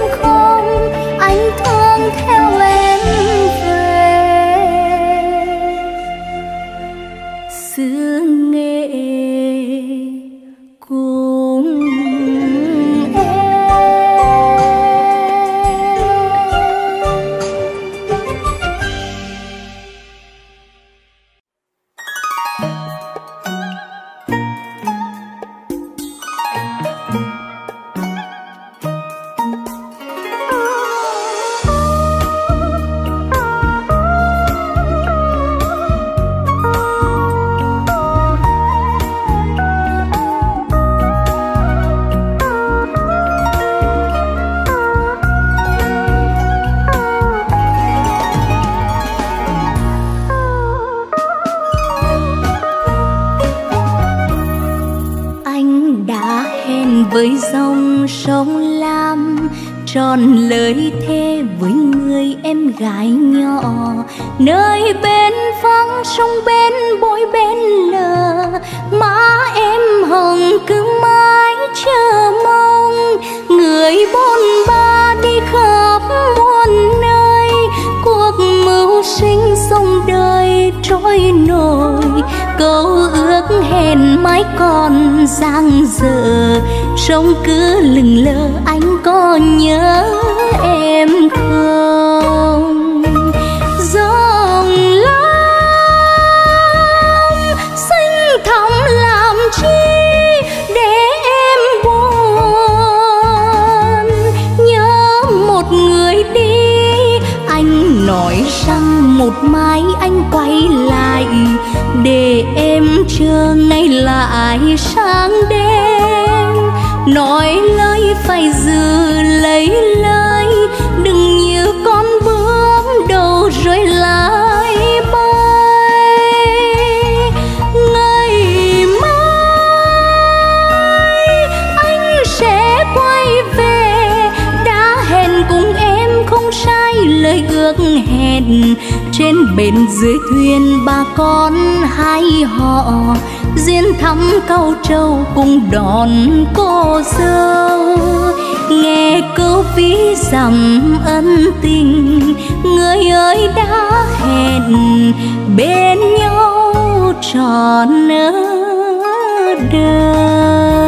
cứ mãi chờ mong. Người bôn ba đi khắp muôn nơi, cuộc mưu sinh sông đời trôi nổi. Câu ước hẹn mãi còn giang dở sông cứ lừng lơ anh có nhớ em không? Một mai anh quay lại, để em chờ ngày lại sáng đêm. Nói lời phải giữ lấy lời đừng như con bướm đầu rơi lại bay ngày mai anh sẽ quay về, đã hẹn cùng em không sai lời ước hẹn trên bên dưới thuyền, bà con hai họ duyên thăm câu trâu cùng đón cô dâu. Nghe câu ví dặm ân tình, người ơi đã hẹn bên nhau trọn đời.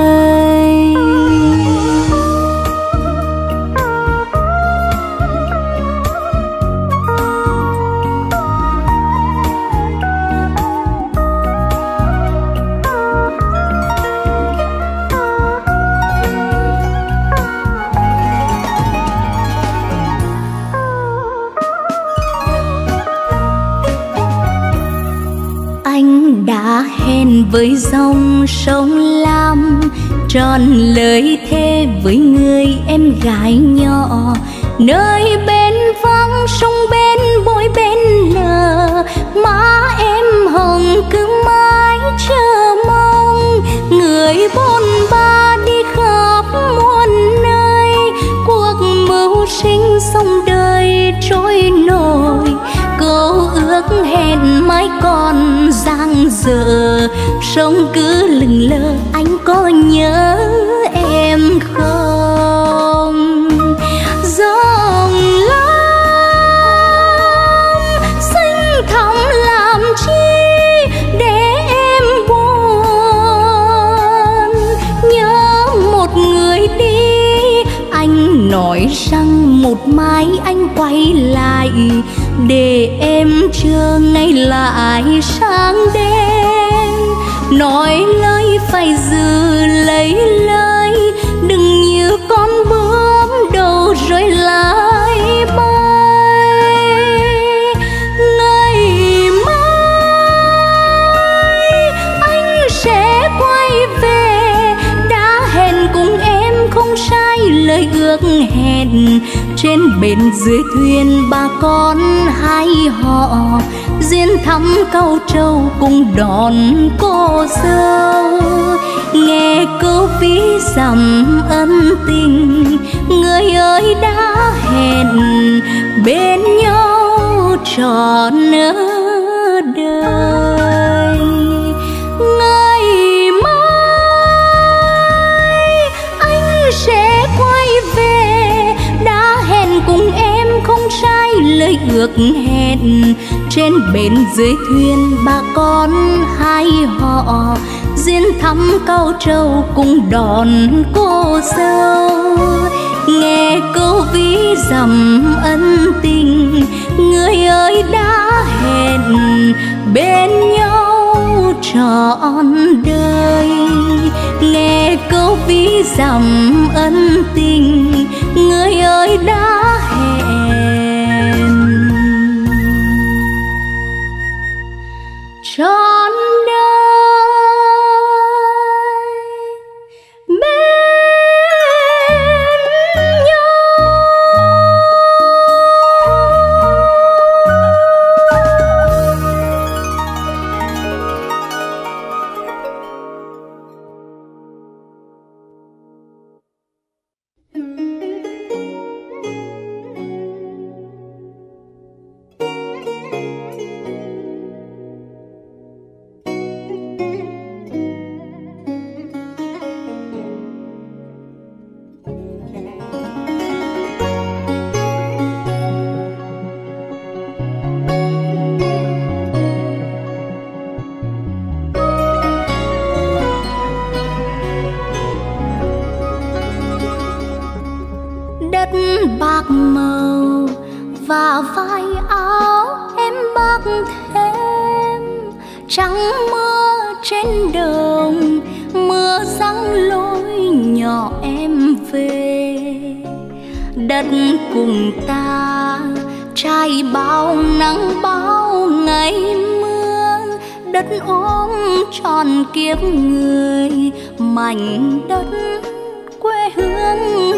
Với dòng sông lam tròn lời thề với người em gái nhỏ. Nơi bên vắng sông bên bối bên lờ, má em hồng cứ mãi chờ mong. Người bôn ba đi khắp muôn nơi, cuộc mưu sinh sông đời trôi nổi. Câu ước hẹn mãi còn giang dở sông cứ lừng lơ, anh có nhớ em không? Dòng lắm xanh thẳm làm chi để em buồn? Nhớ một người đi, anh nói rằng một mai anh quay lại để em chờ ngày lại sáng đêm. Nói lời phải giữ lấy lời đừng như con bướm đầu rơi lại bay. Ngày mai anh sẽ quay về, đã hẹn cùng em không sai lời ước hẹn trên bên dưới thuyền, bà con hai họ duyên thắm câu trâu cùng đón cô dâu. Nghe câu ví dặm ân tình, người ơi đã hẹn bên nhau tròn đời lời ước hẹn. Trên bến dưới thuyền bà con hai họ duyên thăm cao trâu cùng đón cô dâu. Nghe câu ví dặm ân tình, người ơi đã hẹn, bên nhau trọn đời. Nghe câu ví dặm ân tình, người ơi đã bạc màu và vai áo em mặc thêm. Trắng mưa trên đồng mưa răng lối nhỏ em về. Đất cùng ta trải bao nắng, bao ngày mưa. Đất ôm tròn kiếp người, mảnh đất quê hương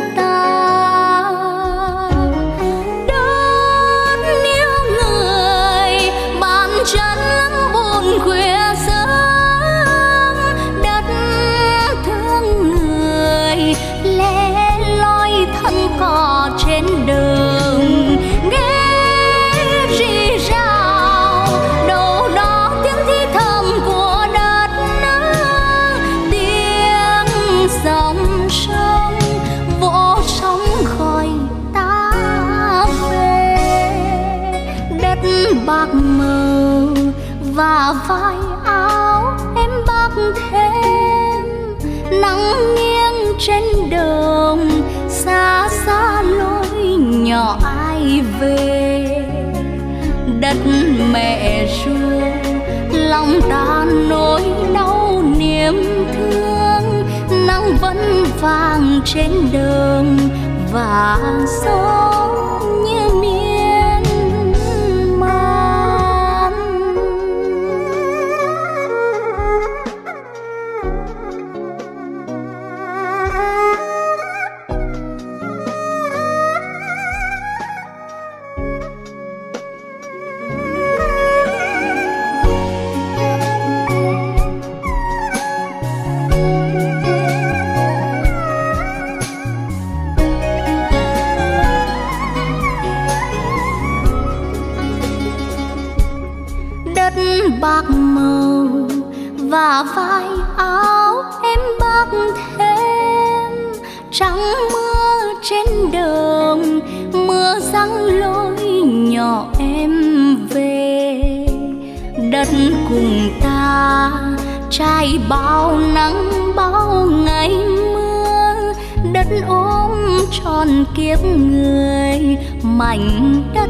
lòng ta nỗi đau niềm thương nắng vẫn vàng trên đường và gió. Kiếp người mảnh đất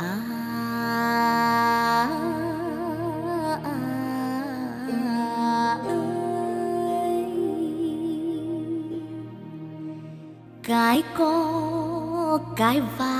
cái có cái vai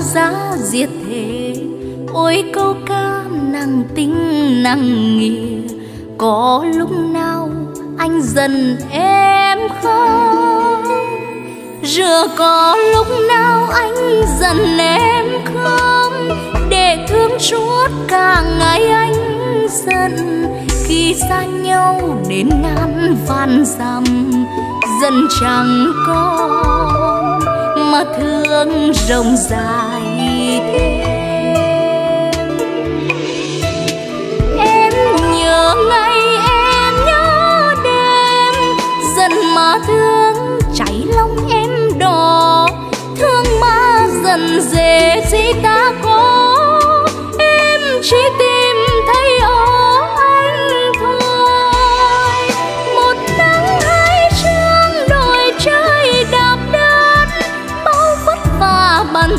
giá diệt thế. Ôi câu ca nặng tính nặng nghĩa có lúc nào anh dần em không? Rửa có lúc nào anh dần em không? Để thương chuốt cả ngày anh dần, khi xa nhau đến ngàn vạn dặm dần chẳng có mà thương rộng dài thêm. Em nhớ ngày em nhớ đêm dần mà thương cháy lòng em đỏ. Thương mà dần dề gì ta có em chỉ tìm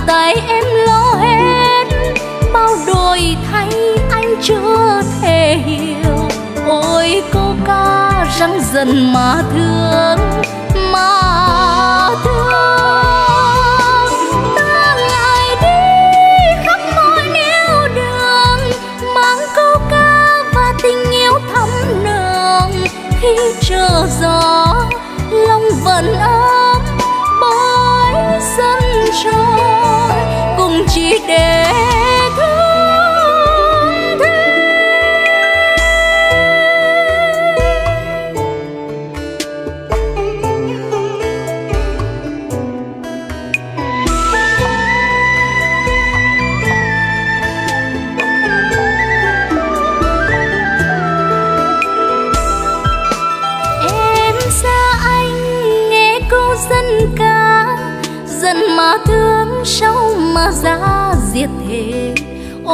tay em lo hết, bao đổi thay anh chưa thể hiểu. Ôi cô ca răng dần mà thương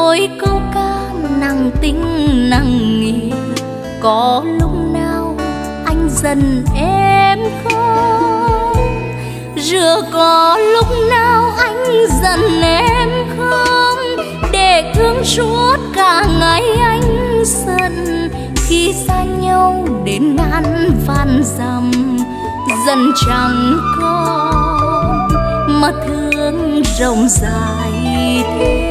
ôi, câu ca nàng tinh nàng nghĩa có lúc nào anh dần em không? Rửa có lúc nào anh dần em không? Để thương suốt cả ngày anh sân khi xa nhau đến ngàn vạn dặm dần chẳng còn. Mà thương rộng dài thế.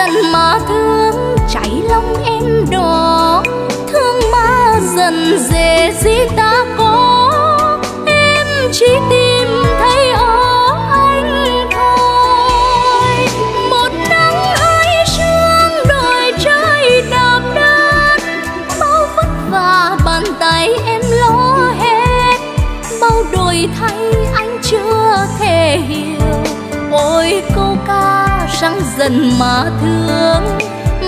dần mà thương cháy lòng em đỏ. Thương ma dần dề gì ta có em chỉ dần mà thương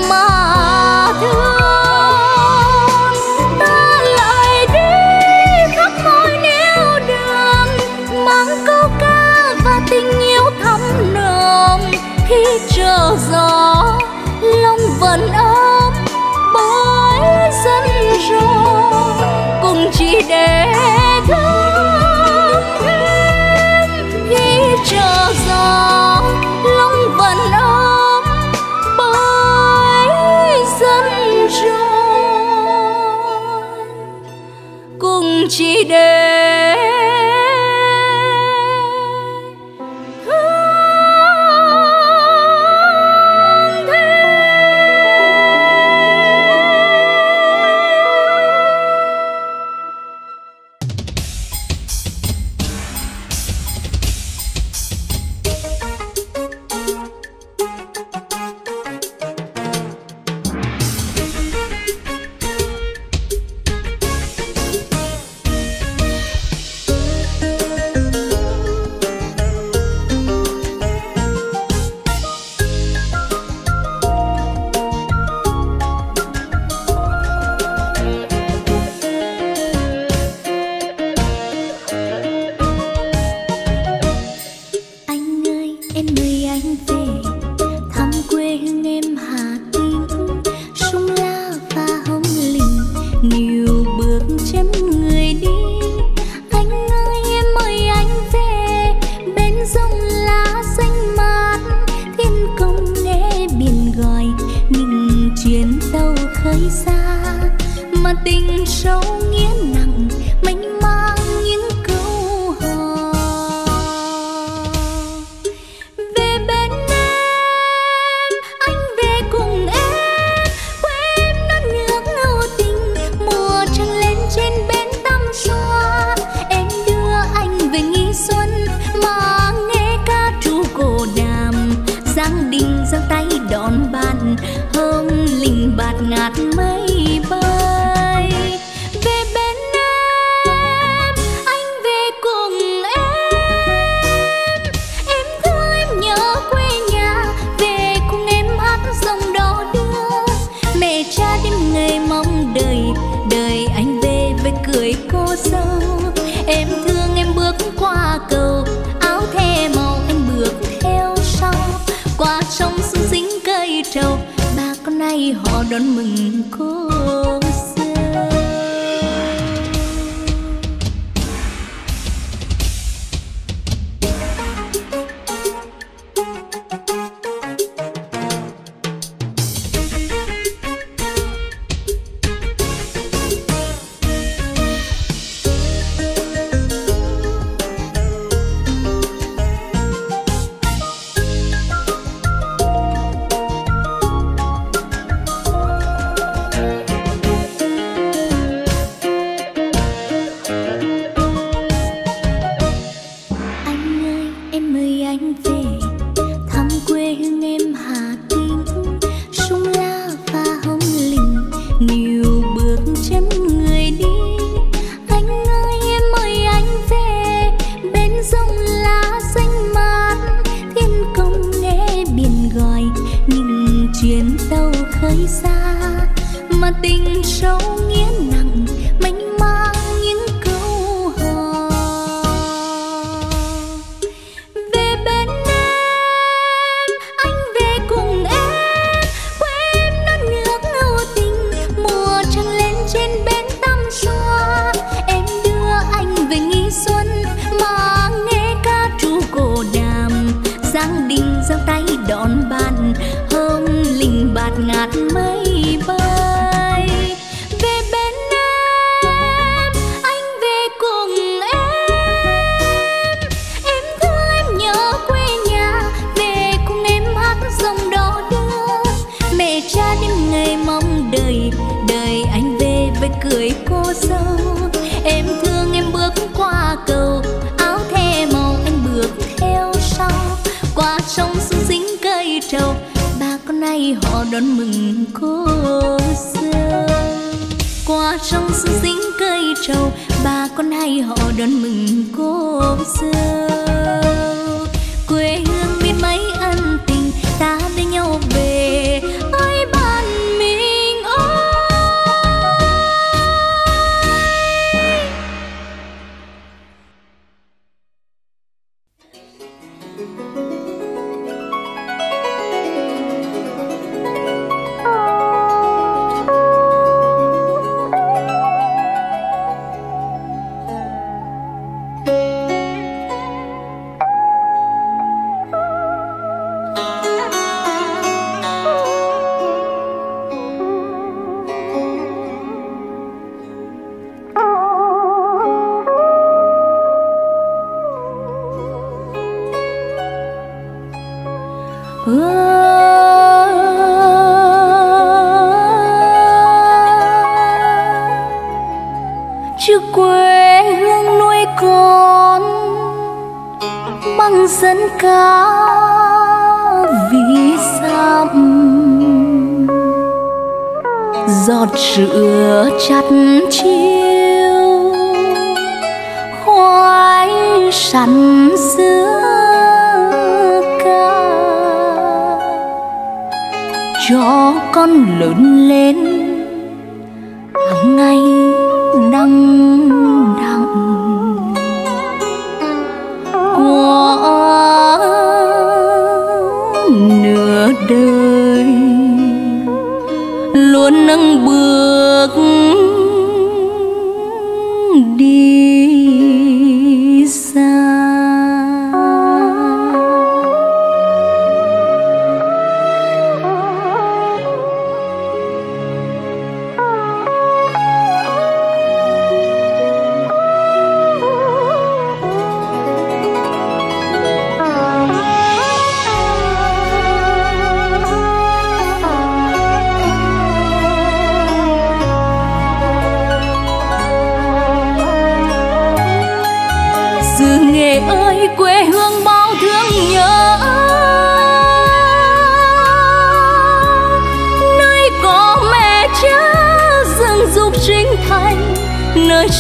mà thương. Ta lại đi khắp mọi nẻo đường, mang câu ca và tình yêu thắm nồng khi chờ gió. and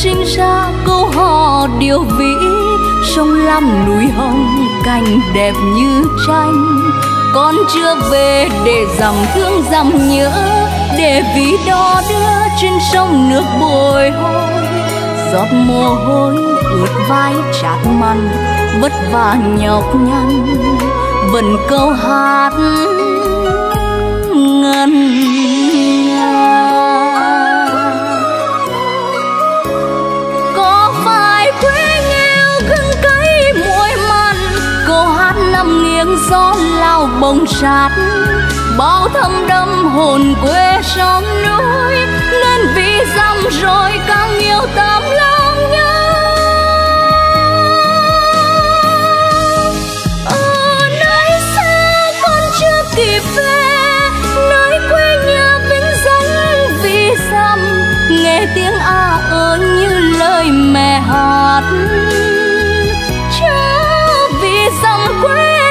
sinh ra câu hò điều vĩ, sông lam núi hồng cảnh đẹp như tranh. Con chưa về để dằm thương dằm nhớ, để vì đò đưa trên sông nước bồi hồi. Giọt mồ hôi ướt vai chát mặn vất vả nhọc nhằn, vẫn câu hát ngân gió lao bồng sát bao thâm đâm hồn quê sông núi, nên vì dăm rồi càng nhiều tấm lòng nhớ. Ở nơi xa con chưa kịp về, nơi quê nhà vĩnh danh vì dăm nghe tiếng a ơi như lời mẹ hát. Chớ vì dăm quê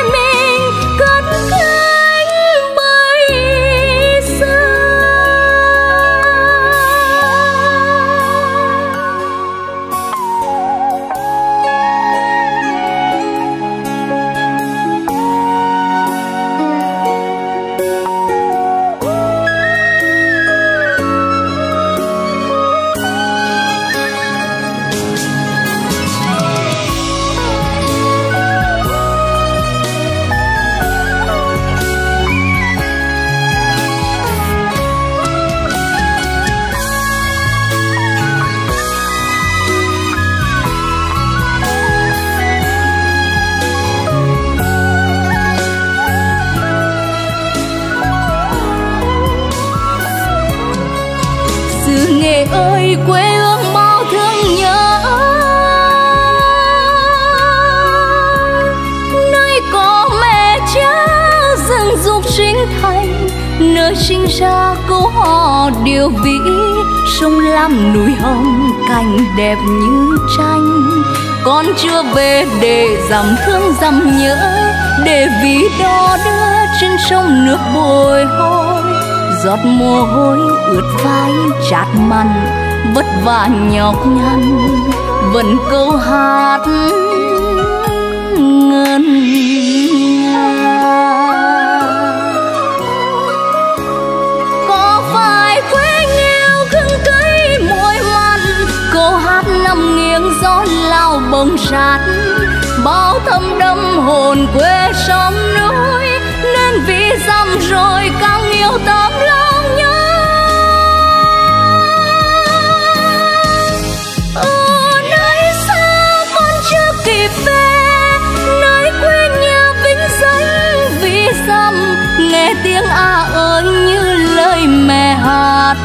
nơi sinh ra câu hò điều vĩ, sông lam núi hồng, cảnh đẹp như tranh. Con chưa về để dằm thương dằm nhớ, để vì đó đưa trên sông nước bồi hồi. Giọt mồ hôi ướt vai chát mặn vất vả nhọc nhằn, vẫn câu hát ngân. Hương bồng sát bao thâm đâm hồn quê sông núi, nên vì dăm rồi càng yêu tấm lòng nhớ. Ở nơi xa con chưa kịp về, nơi quê nhà vĩnh danh vì dăm nghe tiếng a ơi như lời mẹ hát.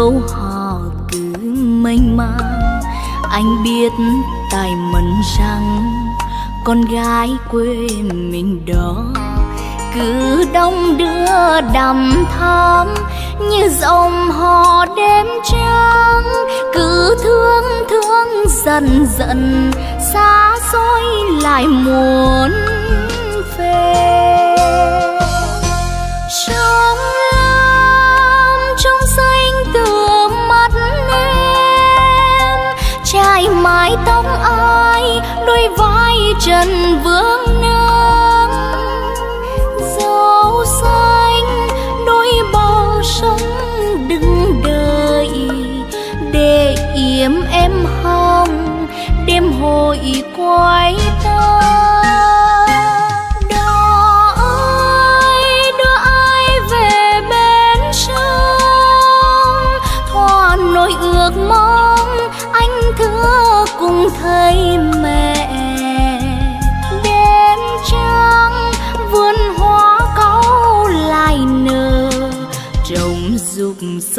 Câu hò cứ mênh mang. Anh biết tài mẫn rằng con gái quê mình đó cứ đông đưa đầm thắm như dòng hò đêm trắng cứ thương thương, dần dần xa xôi lại muốn về. Sống đôi vai trần vương nắng dấu xanh, đôi bờ sông đứng đợi, để yếm em hồng đêm hội quay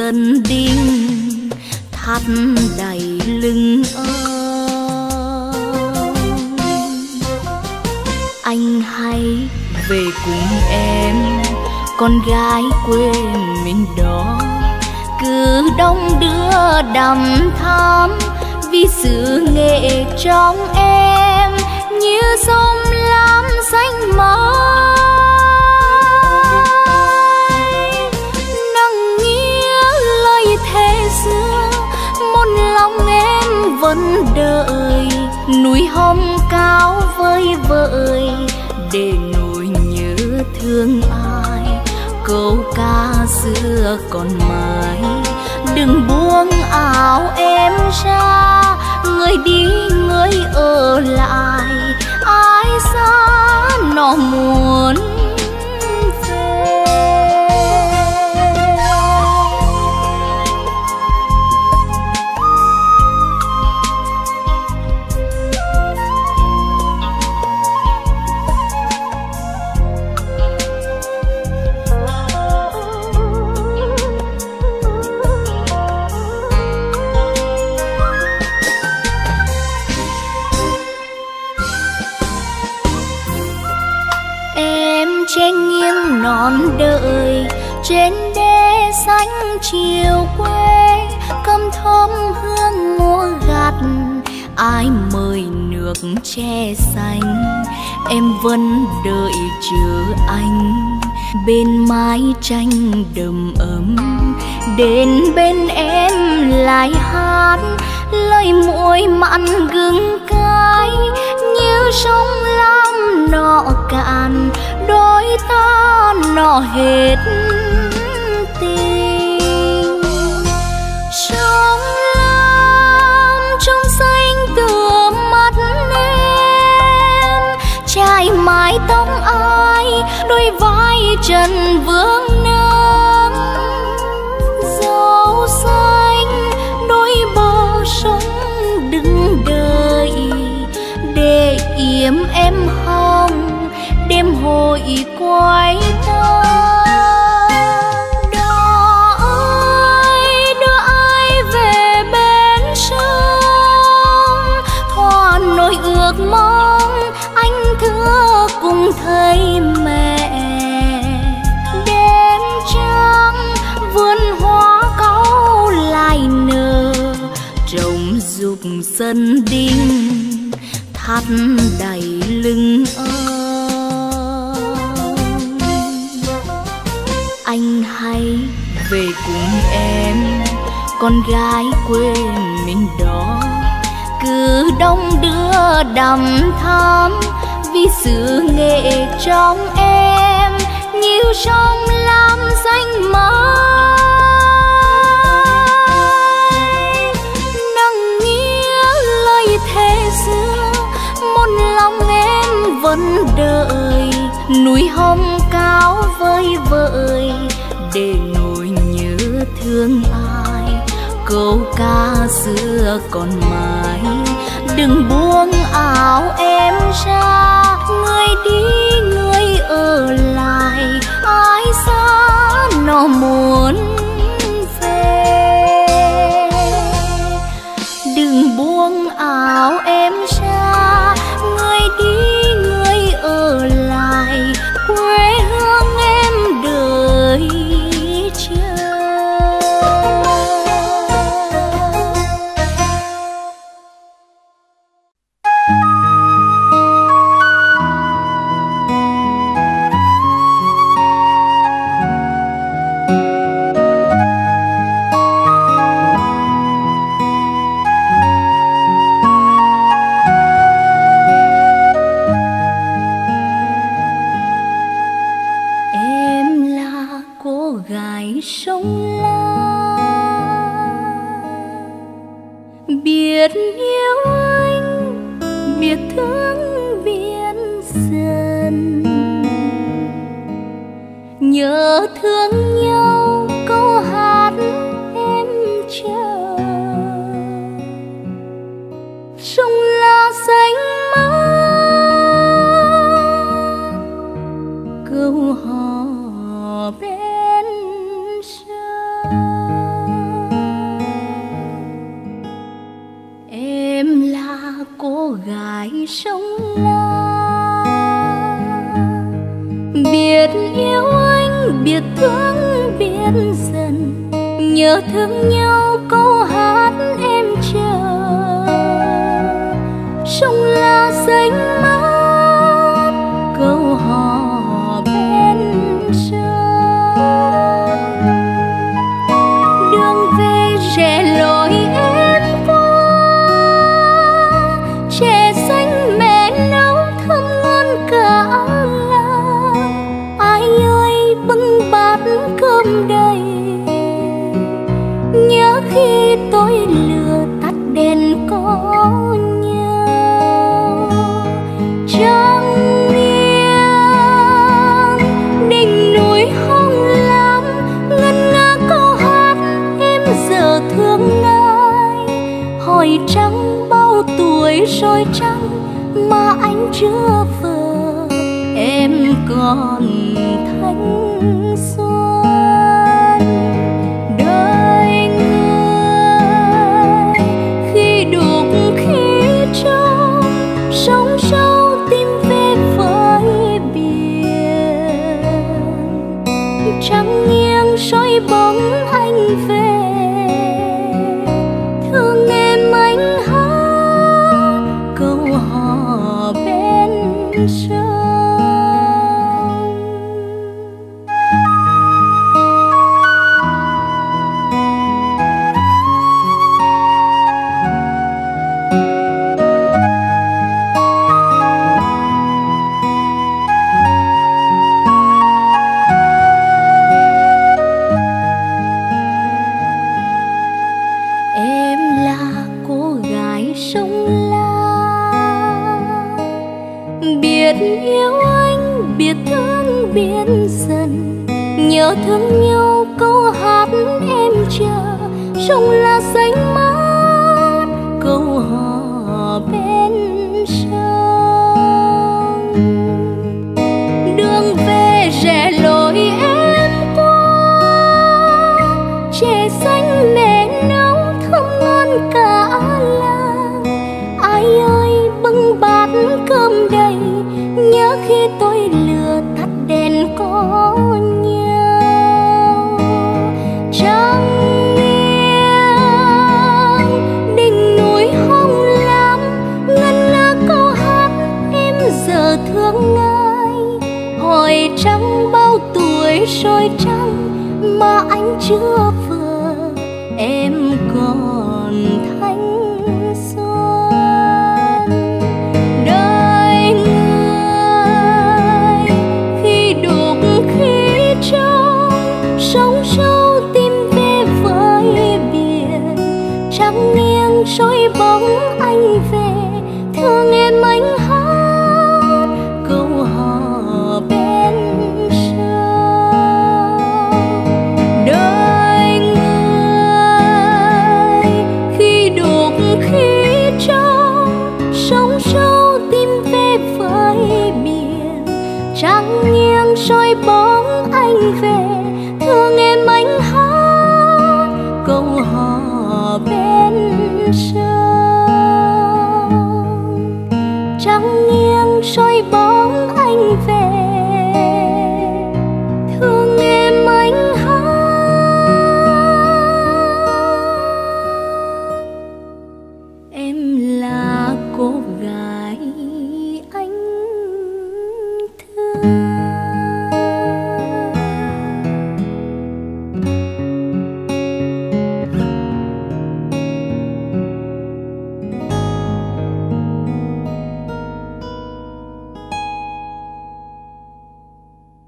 dân đinh, thắt đầy lưng ơi anh hãy về cùng em, con gái quê mình đó. Cứ đông đưa đầm thắm, vì sự nghệ trong em. Như sông lam xanh mơ em đời đợi núi hôm cao vơi vợi để nỗi nhớ thương ai, câu ca xưa còn mãi. Đừng buông áo em ra, người đi, người ở lại, ai xa nó muốn chiều quê, cơm thơm hương ngô gặt ai mời nước che xanh, em vẫn đợi chờ anh. Bên mái tranh đầm ấm, đến bên em lại hát. Lời muối mặn gừng cay, như sông lam nọ cạn. Đôi ta nọ hết mái tóc ai đôi vai trần vương sân đinh thắt đầy lưng ông. Anh hay về cùng em, con gái quê mình đó cứ đông đưa đầm thắm, vì sự nghệ trong em. Như sông lam xanh mãi vẫn đợi. Núi hồng cao vơi vợi để nỗi nhớ thương ai. Câu ca xưa còn mãi, đừng buông áo em ra. Người đi, người ở lại, ai xa, nó muốn em